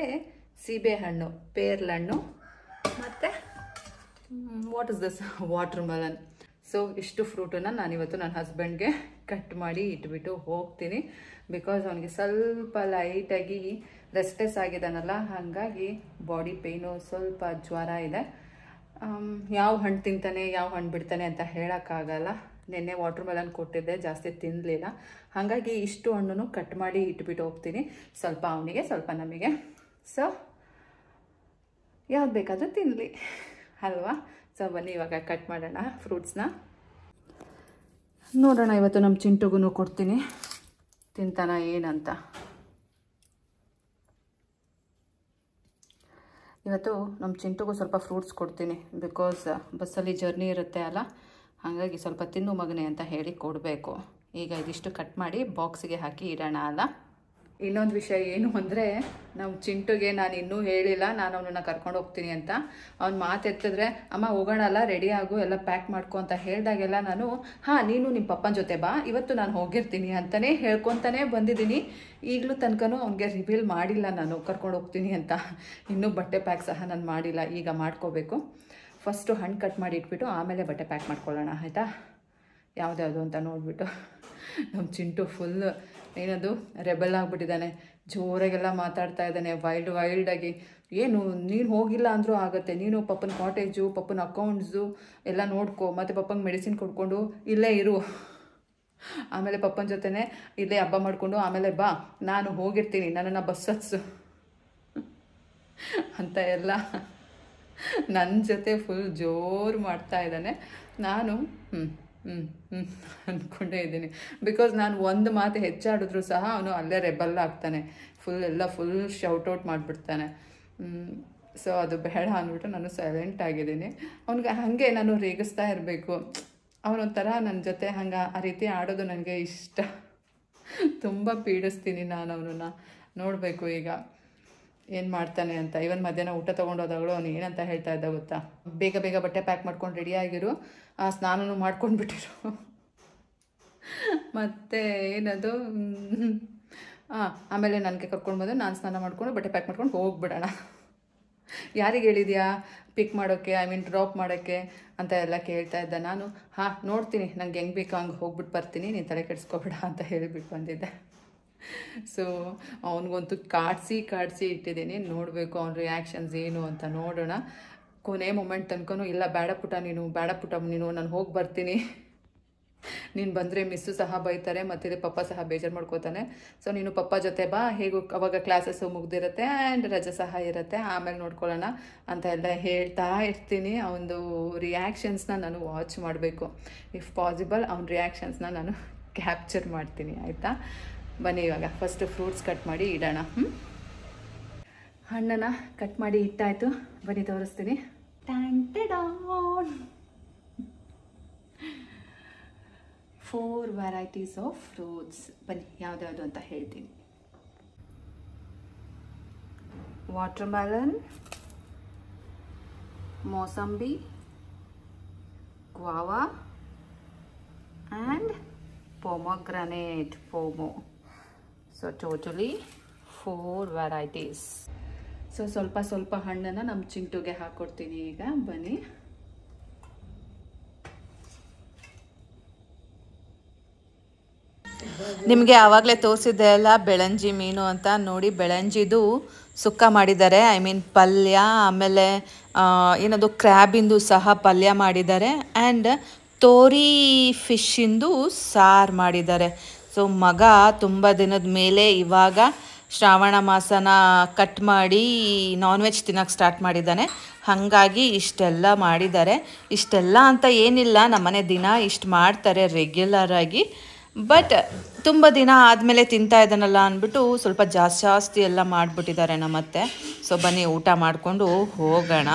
ಸೀಬೆಹಣ್ಣು ಪೇರ್ಲಣ್ಣು ಮತ್ತು what is this watermelon so ಇಷ್ಟು ಫ್ರೂಟನ್ನು ನಾನಿವತ್ತು ನನ್ನ ಹಸ್ಬೆಂಡ್ಗೆ ಕಟ್ ಮಾಡಿ ಇಟ್ಬಿಟ್ಟು ಹೋಗ್ತೀನಿ. ಬಿಕಾಸ್ ಅವನಿಗೆ ಸ್ವಲ್ಪ ಲೈಟಾಗಿ ರೆಸ್ಟೆಸ್ ಆಗಿದ್ದಾನಲ್ಲ, ಹಾಗಾಗಿ ಬಾಡಿ ಪೇಯ್ನು ಸ್ವಲ್ಪ ಜ್ವರ ಇದೆ. ಯಾವ ಹಣ್ಣು ತಿಂತಾನೆ, ಯಾವ ಹಣ್ಣು ಬಿಡ್ತಾನೆ ಅಂತ ಹೇಳೋಕ್ಕಾಗಲ್ಲ. ನಿನ್ನೆ ವಾಟರ್ ಮೆಲನ್ ಕೊಟ್ಟಿದ್ದೆ, ಜಾಸ್ತಿ ತಿನ್ನಲಿಲ್ಲ ಹಾಗಾಗಿ ಇಷ್ಟು ಹಣ್ಣು ಕಟ್ ಮಾಡಿ ಇಟ್ಬಿಟ್ಟು ಹೋಗ್ತೀನಿ. ಸ್ವಲ್ಪ ಅವನಿಗೆ, ಸ್ವಲ್ಪ ನಮಗೆ. ಸೊ, ಯಾವ್ದು ಬೇಕಾದರೂ ತಿನ್ನಲಿ ಅಲ್ವಾ? ಸೊ, ಬನ್ನಿ, ಇವಾಗ ಕಟ್ ಮಾಡೋಣ ಫ್ರೂಟ್ಸ್ನ. ನೋಡೋಣ, ಇವತ್ತು ನಮ್ಮ ಚಿಂಟುಗೂ ಕೊಡ್ತೀನಿ. ತಿಂತಾನ ಏನಂತ. ಇವತ್ತು ನಮ್ಮ ಚಿಂಟುಗೂ ಸ್ವಲ್ಪ ಫ್ರೂಟ್ಸ್ ಕೊಡ್ತೀನಿ ಬಿಕಾಸ್ ಬಸ್ಸಲ್ಲಿ ಜರ್ನಿ ಇರುತ್ತೆ ಅಲ್ಲ? ಹಾಗಾಗಿ ಸ್ವಲ್ಪ ತಿನ್ನು ಮಗನೆ ಅಂತ ಹೇಳಿ ಕೊಡಬೇಕು. ಈಗ ಇದಿಷ್ಟು ಕಟ್ ಮಾಡಿ ಬಾಕ್ಸಿಗೆ ಹಾಕಿ ಇಡೋಣ ಅಲ್ಲ? ಇನ್ನೊಂದು ವಿಷಯ ಏನು ಅಂದರೆ ನಮ್ಮ ಚಿಂಟುಗೆ ನಾನು ಇನ್ನೂ ಹೇಳಿಲ್ಲ, ನಾನು ಅವನನ್ನ ಕರ್ಕೊಂಡು ಹೋಗ್ತೀನಿ ಅಂತ. ಅವ್ನು ಮಾತೆತ್ತಿದ್ರೆ ಅಮ್ಮ ಹೋಗೋಣಲ್ಲ ರೆಡಿ ಆಗು, ಎಲ್ಲ ಪ್ಯಾಕ್ ಮಾಡ್ಕೊ ಅಂತ ಹೇಳಿದಾಗೆಲ್ಲ ನಾನು, ಹಾಂ, ನೀನು ನಿಮ್ಮ ಪಪ್ಪನ ಜೊತೆ ಬಾ, ಇವತ್ತು ನಾನು ಹೋಗಿರ್ತೀನಿ ಅಂತಲೇ ಹೇಳ್ಕೊತಾನೆ ಬಂದಿದ್ದೀನಿ. ಈಗಲೂ ತನಕನೂ ಅವನಿಗೆ ರಿವೀಲ್ ಮಾಡಿಲ್ಲ ನಾನು, ಕರ್ಕೊಂಡು ಹೋಗ್ತೀನಿ ಅಂತ. ಇನ್ನೂ ಬಟ್ಟೆ ಪ್ಯಾಕ್ ಸಹ ನಾನು ಮಾಡಿಲ್ಲ, ಈಗ ಮಾಡ್ಕೋಬೇಕು. ಫಸ್ಟು ಹಣ್ಣು ಕಟ್ ಮಾಡಿ ಇಟ್ಬಿಟ್ಟು, ಆಮೇಲೆ ಬಟ್ಟೆ ಪ್ಯಾಕ್ ಮಾಡ್ಕೊಳ್ಳೋಣ, ಆಯಿತಾ? ಯಾವುದ್ಯಾವುದು ಅಂತ ನೋಡಿಬಿಟ್ಟು. ನಮ್ಮ ಚಿಂಟು ಫುಲ್ ಏನದು? ರೆಬಲ್ ಆಗಿಬಿಟ್ಟಿದ್ದಾನೆ. ಜೋರಾಗೆಲ್ಲ ಮಾತಾಡ್ತಾ ಇದ್ದಾನೆ. ವೈಲ್ಡ್ ವೈಲ್ಡಾಗಿ ಏನು, ನೀನು ಹೋಗಿಲ್ಲ ಅಂದರೂ ಆಗುತ್ತೆ. ನೀನು ಪಪ್ಪನ ಕಾಟೇಜು ಪಪ್ಪನ ಅಕೌಂಟ್ಸು ಎಲ್ಲ ನೋಡ್ಕೊ. ಮತ್ತು ಪಪ್ಪಂಗೆ ಮೆಡಿಸಿನ್ ಕೊಡ್ಕೊಂಡು ಇಲ್ಲೇ ಇರು. ಆಮೇಲೆ ಪಪ್ಪನ ಜೊತೆನೇ ಇಲ್ಲೇ ಹಬ್ಬ ಮಾಡಿಕೊಂಡು ಆಮೇಲೆ ಬಾ. ನಾನು ಹೋಗಿರ್ತೀನಿ. ನನ್ನನ್ನು ಬಸ್ ಅಂತ ಎಲ್ಲ ನನ್ನ ಜೊತೆ ಫುಲ್ ಜೋರು ಮಾಡ್ತಾ ಇದ್ದಾನೆ. ನಾನು ಹ್ಞೂ ಹ್ಞೂ ಹ್ಞೂ ಅಂದ್ಕೊಂಡೇ ಇದ್ದೀನಿ. ಬಿಕಾಸ್ ನಾನು ಒಂದು ಮಾತು ಹೆಚ್ಚಾಡಿದ್ರು ಸಹ ಅವನು ಅಲ್ಲೇ ರೆಬಲ್ ಆಗ್ತಾನೆ. ಫುಲ್ ಎಲ್ಲ ಫುಲ್ ಶೌಟೌಟ್ ಮಾಡಿಬಿಡ್ತಾನೆ. ಸೊ ಅದು ಬೇಡ ಅಂದ್ಬಿಟ್ಟು ನಾನು ಸೈಲೆಂಟ್ ಆಗಿದ್ದೀನಿ. ಅವ್ನಿಗೆ ಹಾಗೆ ನಾನು ರೇಗಿಸ್ತಾ ಇರಬೇಕು. ಅವನೊಂಥರ ನನ್ನ ಜೊತೆ ಹಂಗೆ ಆ ರೀತಿ ಆಡೋದು ನನಗೆ ಇಷ್ಟ. ತುಂಬ ಪೀಡಿಸ್ತೀನಿ ನಾನು ಅವನನ್ನ. ನೋಡಬೇಕು ಈಗ. ಏನು ಮಾಡ್ತಾನೆ ಅಂತ. ಇವನ್ ಮಧ್ಯಾಹ್ನ ಊಟ ತಗೊಂಡೋದಾಗಳು ಅವನು ಏನಂತ ಹೇಳ್ತಾ ಇದ್ದ ಗೊತ್ತಾ? ಬೇಗ ಬೇಗ ಬಟ್ಟೆ ಪ್ಯಾಕ್ ಮಾಡ್ಕೊಂಡು ರೆಡಿ ಆಗಿರು. ಆ ಸ್ನಾನನೂ ಮಾಡ್ಕೊಂಡ್ಬಿಟ್ಟಿರು ಮತ್ತು ಏನದು? ಹಾಂ ಆಮೇಲೆ ನನಗೆ ಕರ್ಕೊಂಡು ಬಂದು ನಾನು ಸ್ನಾನ ಮಾಡ್ಕೊಂಡು ಬಟ್ಟೆ ಪ್ಯಾಕ್ ಮಾಡ್ಕೊಂಡು ಹೋಗ್ಬಿಡೋಣ. ಯಾರಿಗೆ ಹೇಳಿದ್ಯಾ? ಪಿಕ್ ಮಾಡೋಕ್ಕೆ ಐ ಮೀನ್ ಡ್ರಾಪ್ ಮಾಡೋಕ್ಕೆ ಅಂತ ಎಲ್ಲ ಕೇಳ್ತಾ ಇದ್ದ ನಾನು. ಹಾಂ, ನೋಡ್ತೀನಿ. ನಂಗೆ ಹೆಂಗೆ ಬೇಕೋ ಹಂಗೆ ಹೋಗ್ಬಿಟ್ಟು ಬರ್ತೀನಿ. ನೀನು ತಲೆ ಕೆಡಿಸ್ಕೊಬೇಡ ಅಂತ ಹೇಳಿಬಿಟ್ಟು ಬಂದಿದ್ದೆ. ಸೊ ಅವನಿಗಂತೂ ಕಾಡಿಸಿ ಕಾಡಿಸಿ ಇಟ್ಟಿದ್ದೀನಿ. ನೋಡಬೇಕು ಅವ್ನ ರಿಯಾಕ್ಷನ್ಸ್ ಏನು ಅಂತ ನೋಡೋಣ. ಕೊನೆ ಮೊಮೆಂಟ್ ತನಕನೂ ಇಲ್ಲ ಬೇಡ ಪುಟ ನೀನು ಬೇಡ ಪುಟ ನೀನು, ನಾನು ಹೋಗಿ ಬರ್ತೀನಿ. ನೀನು ಬಂದರೆ ಮಿಸ್ಸು ಸಹ ಬೈತಾರೆ, ಮತ್ತು ಪಪ್ಪ ಸಹ ಬೇಜಾರು ಮಾಡ್ಕೋತಾನೆ. ಸೊ ನೀನು ಪಪ್ಪ ಜೊತೆ ಬಾ, ಹೇಗೂ ಅವಾಗ ಕ್ಲಾಸಸ್ಸು ಮುಗ್ದಿರುತ್ತೆ ಆ್ಯಂಡ್ ರಜೆ ಸಹ ಇರುತ್ತೆ, ಆಮೇಲೆ ನೋಡ್ಕೊಳ್ಳೋಣ ಅಂತ ಎಲ್ಲ ಹೇಳ್ತಾ ಇರ್ತೀನಿ. ಅವನದು ರಿಯಾಕ್ಷನ್ಸ್ನ ನಾನು ವಾಚ್ ಮಾಡಬೇಕು. ಇಫ್ ಪಾಸಿಬಲ್ ಅವ್ನ ರಿಯಾಕ್ಷನ್ಸ್ನ ನಾನು ಕ್ಯಾಪ್ಚರ್ ಮಾಡ್ತೀನಿ, ಆಯಿತಾ? ಬನ್ನಿ ಇವಾಗ. ಫಸ್ಟು ಫ್ರೂಟ್ಸ್ ಕಟ್ ಮಾಡಿ ಇಡೋಣ. ಹ್ಞೂ ಹಣ್ಣನ್ನು ಕಟ್ ಮಾಡಿ ಇಟ್ಟಾಯಿತು. ಬನ್ನಿ ತೋರಿಸ್ತೀನಿ. ಫೋರ್ ವೆರೈಟೀಸ್ ಆಫ್ ಫ್ರೂಟ್ಸ್ ಬನ್ನಿ ಯಾವ್ದ್ಯಾವುದು ಅಂತ ಹೇಳ್ತೀನಿ. Watermelon mosambi guava and pomegranate pomo. So totally four varieties so ಸ್ವಲ್ಪ ಸ್ವಲ್ಪ ಹಣ್ಣನ್ನು ನಮ್ಮ ಚಿಂಟುಗೆ ಹಾಕ್ಕೊಡ್ತೀನಿ ಈಗ. ಬನ್ನಿ. ನಿಮಗೆ ಆವಾಗಲೇ ತೋರಿಸಿದ್ದೆ ಅಲ್ಲ, ಬೆಳಂಜಿ ಮೀನು ಅಂತ ನೋಡಿ ಬೆಳಂಜಿದು ಸುಕ್ಕ ಮಾಡಿದ್ದಾರೆ. ಐ ಮೀನ್ ಪಲ್ಯ, ಆಮೇಲೆ ಏನದು ಕ್ರ್ಯಾಬಿಂದು ಸಹ ಪಲ್ಯ ಮಾಡಿದ್ದಾರೆ. ಆ್ಯಂಡ್ ತೋರಿ ಫಿಶ್ಶಿಂದು ಸಾರು ಮಾಡಿದ್ದಾರೆ. ಸೊ ಮಗ ತುಂಬ ದಿನದ ಮೇಲೆ ಇವಾಗ ಶ್ರಾವಣ ಮಾಸನ ಕಟ್ ಮಾಡಿ ನಾನ್ ವೆಜ್ ತಿನ್ನೋಕ್ಕೆ ಸ್ಟಾರ್ಟ್ ಮಾಡಿದ್ದಾನೆ. ಹಾಗಾಗಿ ಇಷ್ಟೆಲ್ಲ ಮಾಡಿದ್ದಾರೆ. ಇಷ್ಟೆಲ್ಲ ಅಂತ ಏನಿಲ್ಲ. ನಮ್ಮನೆ ದಿನ ಇಷ್ಟು ಮಾಡ್ತಾರೆ ರೆಗ್ಯುಲರಾಗಿ ಬಟ್ ತುಂಬ ದಿನ ಆದಮೇಲೆ ತಿಂತಾ ಇದ್ದಾನಲ್ಲ ಅಂದ್ಬಿಟ್ಟು ಸ್ವಲ್ಪ ಜಾಸ್ತಿ ಜಾಸ್ತಿ ಎಲ್ಲ ಮಾಡಿಬಿಟ್ಟಿದ್ದಾರೆ ನಮ್ಮತ್ತೆ. ಸೊ ಬನ್ನಿ ಊಟ ಮಾಡಿಕೊಂಡು ಹೋಗೋಣ.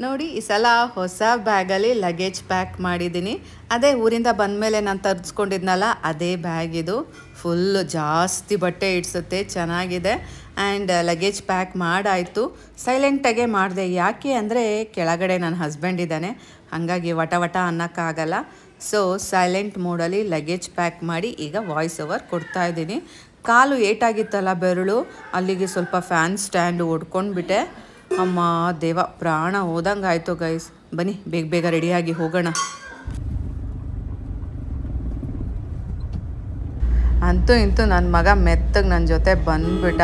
ನೋಡಿ, ಈ ಸಲ ಹೊಸ ಬ್ಯಾಗಲ್ಲಿ ಲಗೇಜ್ ಪ್ಯಾಕ್ ಮಾಡಿದ್ದೀನಿ. ಅದೇ ಊರಿಂದ ಬಂದಮೇಲೆ ನಾನು ತರಿಸ್ಕೊಂಡಿದ್ನಲ್ಲ, ಅದೇ ಬ್ಯಾಗ್ ಇದು. ಫುಲ್ಲು ಜಾಸ್ತಿ ಬಟ್ಟೆ ಇಡ್ಸುತ್ತೆ, ಚೆನ್ನಾಗಿದೆ. ಆ್ಯಂಡ್ ಲಗೇಜ್ ಪ್ಯಾಕ್ ಮಾಡಾಯಿತು. ಸೈಲೆಂಟಾಗೆ ಮಾಡಿದೆ. ಯಾಕೆ ಅಂದರೆ, ಕೆಳಗಡೆ ನನ್ನ ಹಸ್ಬೆಂಡ್ ಇದ್ದಾನೆ. ಹಾಗಾಗಿ ವಟ ವಟ ಅನ್ನೋಕ್ಕಾಗಲ್ಲ. ಸೊ, ಸೈಲೆಂಟ್ ಮೋಡಲ್ಲಿ ಲಗೇಜ್ ಪ್ಯಾಕ್ ಮಾಡಿ ಈಗ ವಾಯ್ಸ್ ಓವರ್ ಕೊಡ್ತಾ ಇದ್ದೀನಿ. ಕಾಲು ಏಟಾಗಿತ್ತಲ್ಲ ಬೆರಳು, ಅಲ್ಲಿಗೆ ಸ್ವಲ್ಪ ಫ್ಯಾನ್ ಸ್ಟ್ಯಾಂಡ್ ಹೊಡ್ಕೊಂಡ್ಬಿಟ್ಟೆ ಅಮ್ಮ, ದೇವ, ಪ್ರಾಣ ಹೋದಂಗೆ ಆಯಿತು ಗೈಸ್ ಬನ್ನಿ, ಬೇಗ ಬೇಗ ರೆಡಿಯಾಗಿ ಹೋಗೋಣ. ಅಂತೂ ಇಂತೂ ನನ್ನ ಮಗ ಮೆತ್ತಗೆ ನನ್ನ ಜೊತೆ ಬಂದ್ಬಿಟ್ಟ.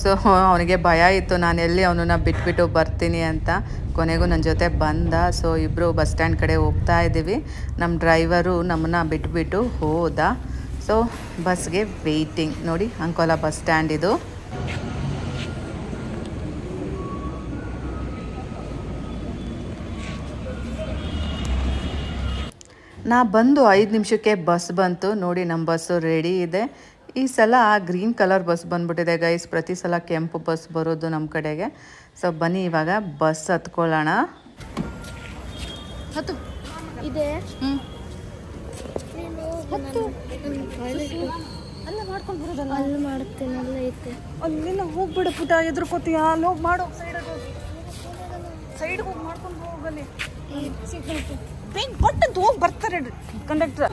ಸೊ ಅವನಿಗೆ ಭಯ ಇತ್ತು. ನಾನು ಎಲ್ಲಿ ಅವನನ್ನ ಬಿಟ್ಬಿಟ್ಟು ಬರ್ತೀನಿ ಅಂತ. ಕೊನೆಗೂ ನನ್ನ ಜೊತೆ ಬಂದ. ಸೊ ಇಬ್ಬರು ಬಸ್ ಸ್ಟ್ಯಾಂಡ್ ಕಡೆ ಹೋಗ್ತಾ ಇದ್ದೀವಿ. ನಮ್ಮ ಡ್ರೈವರು ನಮ್ಮನ್ನ ಬಿಟ್ಬಿಟ್ಟು ಹೋದ. ಸೊ ಬಸ್ಗೆ ವೆಯ್ಟಿಂಗ್ ನೋಡಿ, ಅಂಕೋಲ ಬಸ್ ಸ್ಟ್ಯಾಂಡ್ ಇದು. ನಾ ಬಂದು ಐದು ನಿಮಿಷಕ್ಕೆ ಬಸ್ ಬಂತು. ನೋಡಿ ನಮ್ಮ ಬಸ್ಸು ರೆಡಿ ಇದೆ. ಈ ಸಲ ಗ್ರೀನ್ ಕಲರ್ ಬಸ್ ಬಂದ್ಬಿಟ್ಟಿದೆ ಗೈಸ್ ಪ್ರತಿ ಸಲ ಕೆಂಪು ಬಸ್ ಬರೋದು ನಮ್ಮ ಕಡೆಗೆ. ಸೊ ಬನ್ನಿ ಇವಾಗ ಬಸ್ ಹತ್ಕೊಳ್ಳೋಣ. ಅಲ್ಲೆಲ್ಲ ಹೋಗ್ಬಿಡ ಪುಟ ಎದ್ರಕೋತೀಯ ಅಲ್ಲಿ ಹೋಗಿ ಮಾಡೋ. ಸೈಡ್ ಹೋಗಿ. ಮಾಡ್ಕೊಂಡು ಹೋಗಲ್ಲಿ ಬೇಗ ಅಂತ ಹೋಗಿ ಬರ್ತಾರೆ ಕಂಡಕ್ಟರ್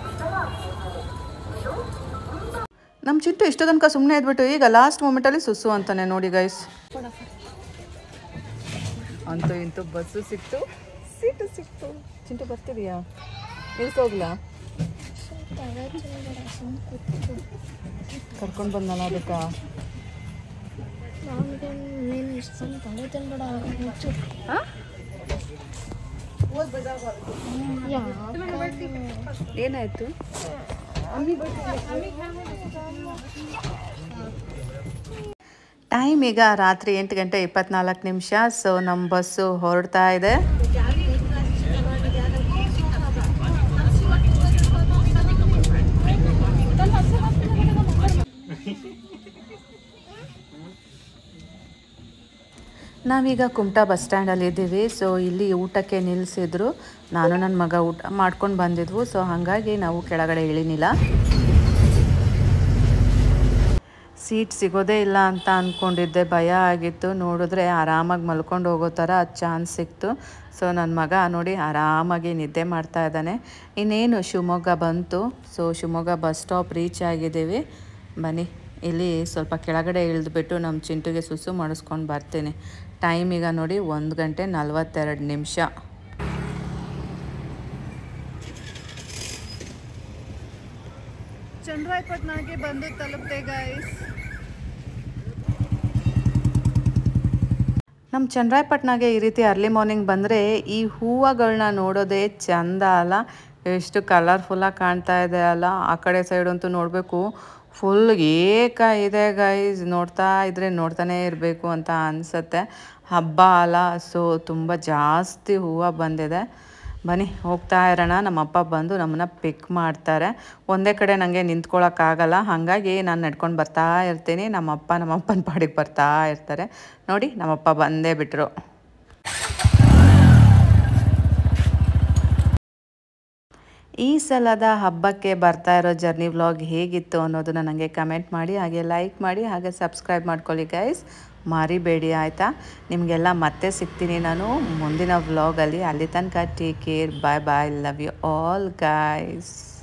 ನಮ್ಮ ಚಿಟ್ಟು ಇಷ್ಟು ತನಕ ಸುಮ್ಮನೆ ಇದ್ಬಿಟ್ಟು ಈಗ ಲಾಸ್ಟ್ ಮೂಮೆಂಟಲ್ಲಿ ಸುಸ್ಸು ಅಂತಾನೆ ನೋಡಿ ಗೈಸ್ ಅಂತೂ ಇಂತೂ ಬಸ್ಸು ಸಿಕ್ತು. ಸೀಟು ಸಿಕ್ತು. ಚಿಂಟು ಬರ್ತಿದೀಯಾ? ನಿಲ್ಸೋಗ್ಲಾ ಕರ್ಕೊಂಡು ಬಂದಲ್ಲ ಅದಕ್ಕೆ?
ನಮಗೆ
ಏನಾಯ್ತು? ಟೈಮ್ ಈಗ ರಾತ್ರಿ ಎಂಟು ಗಂಟೆ ಇಪ್ಪತ್ನಾಲ್ಕು ನಿಮಿಷ ಸೊ ನಮ್ಮ ಬಸ್ಸು ಹೊರಡ್ತಾ ಇದೆ. ನಾವೀಗ ಕುಮಟಾ ಬಸ್ ಸ್ಟ್ಯಾಂಡಲ್ಲಿ ಇದ್ದೀವಿ. ಸೊ ಇಲ್ಲಿ ಊಟಕ್ಕೆ ನಿಲ್ಲಿಸಿದ್ರು ನಾನು ನನ್ನ ಮಗ ಊಟ ಮಾಡ್ಕೊಂಡು ಬಂದಿದ್ವು. ಸೊ ಹಾಗಾಗಿ ನಾವು ಕೆಳಗಡೆ ಇಳಿನಿಲ್ಲ. ಸೀಟ್ ಸಿಗೋದೇ ಇಲ್ಲ ಅಂತ ಅಂದ್ಕೊಂಡಿದ್ದೆ ಭಯ ಆಗಿತ್ತು. ನೋಡಿದ್ರೆ ಆರಾಮಾಗಿ ಮಲ್ಕೊಂಡು ಹೋಗೋ ಥರ ಚಾನ್ಸ್ ಸಿಕ್ತು. ಸೊ ನನ್ನ ಮಗ ನೋಡಿ ಆರಾಮಾಗಿ ನಿದ್ದೆ ಮಾಡ್ತಾ ಇದ್ದಾನೆ. ಇನ್ನೇನು, ಶಿವಮೊಗ್ಗ ಬಂತು. So Shivamogga bus stop reach ಆಗಿದ್ದೀವಿ. ಬನ್ನಿ, ಇಲ್ಲಿ ಸ್ವಲ್ಪ ಕೆಳಗಡೆ ಇಳಿದ್ಬಿಟ್ಟು ನಮ್ಮ ಚಿಂಟುಗೆ ಸುಸು ಮಾಡಿಸ್ಕೊಂಡು ಬರ್ತೀನಿ. ಟೈಮ್ ಈಗ ನೋಡಿ ಒಂದು ಗಂಟೆ ನಲವತ್ತೆರಡು ನಿಮಿಷ. ಚಂದ್ರಾಯಪಟ್ನಾಗೆ ಬಂದು ತಲುಪ್ತೆ ಗೈಸ್ ನಮ್ಮ ಚಂದ್ರಾಯಪಟ್ನಾಗೆ ಈ ರೀತಿ ಅರ್ಲಿ ಮಾರ್ನಿಂಗ್ ಬಂದರೆ ಈ ಹೂವುಗಳನ್ನ ನೋಡೋದೇ ಚಂದ ಅಲ್ಲ. ಎಷ್ಟು ಕಲರ್ಫುಲ್ಲಾಗಿ ಕಾಣ್ತಾ ಇದೆ ಅಲ್ಲ. ಆ ಕಡೆ ಸೈಡ್ ಅಂತೂ ನೋಡಬೇಕು. ಫುಲ್ ಏಕ ಇದೆ ಗೈಸ್ ನೋಡ್ತಾ ಇದ್ರೆ ನೋಡ್ತಾನೆ ಇರಬೇಕು ಅಂತ ಅನಿಸುತ್ತೆ. ಹಬ್ಬ ಅಲ್ಲ ಸೊ ತುಂಬ ಜಾಸ್ತಿ ಹೂವು ಬಂದಿದೆ. ಬನ್ನಿ, ಹೋಗ್ತಾ ಇರೋಣ. ನಮ್ಮಪ್ಪ ಬಂದು ನಮ್ಮನ್ನ ಪಿಕ್ ಮಾಡ್ತಾರೆ. ಒಂದೇ ಕಡೆ ನನಗೆ ನಿಂತ್ಕೊಳ್ಳೋಕ್ಕಾಗಲ್ಲ ಹಾಗಾಗಿ ನಾನು ನಡ್ಕೊಂಡು ಬರ್ತಾ ಇರ್ತೀನಿ. ನಮ್ಮಪ್ಪ ನಮ್ಮಪ್ಪನ ಪಾಡಿಗೆ ಬರ್ತಾ ಇರ್ತಾರೆ. ನೋಡಿ, ನಮ್ಮಪ್ಪ ಬಂದೇ ಬಿಟ್ಟರು ಈ ಸಲದ ಹಬ್ಬಕ್ಕೆ ಬರ್ತಾ ಇರೋ ಜರ್ನಿ ವ್ಲಾಗ್ ಹೇಗಿತ್ತು ಅನ್ನೋದನ್ನ ನನಗೆ ಕಮೆಂಟ್ ಮಾಡಿ, ಹಾಗೆ ಲೈಕ್ ಮಾಡಿ, ಹಾಗೆ ಸಬ್ಸ್ಕ್ರೈಬ್ ಮಾಡ್ಕೊಳ್ಳಿ ಗೈಸ್ ಮಾರಿಬೇಡಿ, ಆಯಿತಾ? ನಿಮಗೆಲ್ಲ ಮತ್ತೆ ಸಿಗ್ತೀನಿ ನಾನು ಮುಂದಿನ ವ್ಲಾಗಲ್ಲಿ ಅಲ್ಲಿ. ತನಕ take care bye bye love you all guys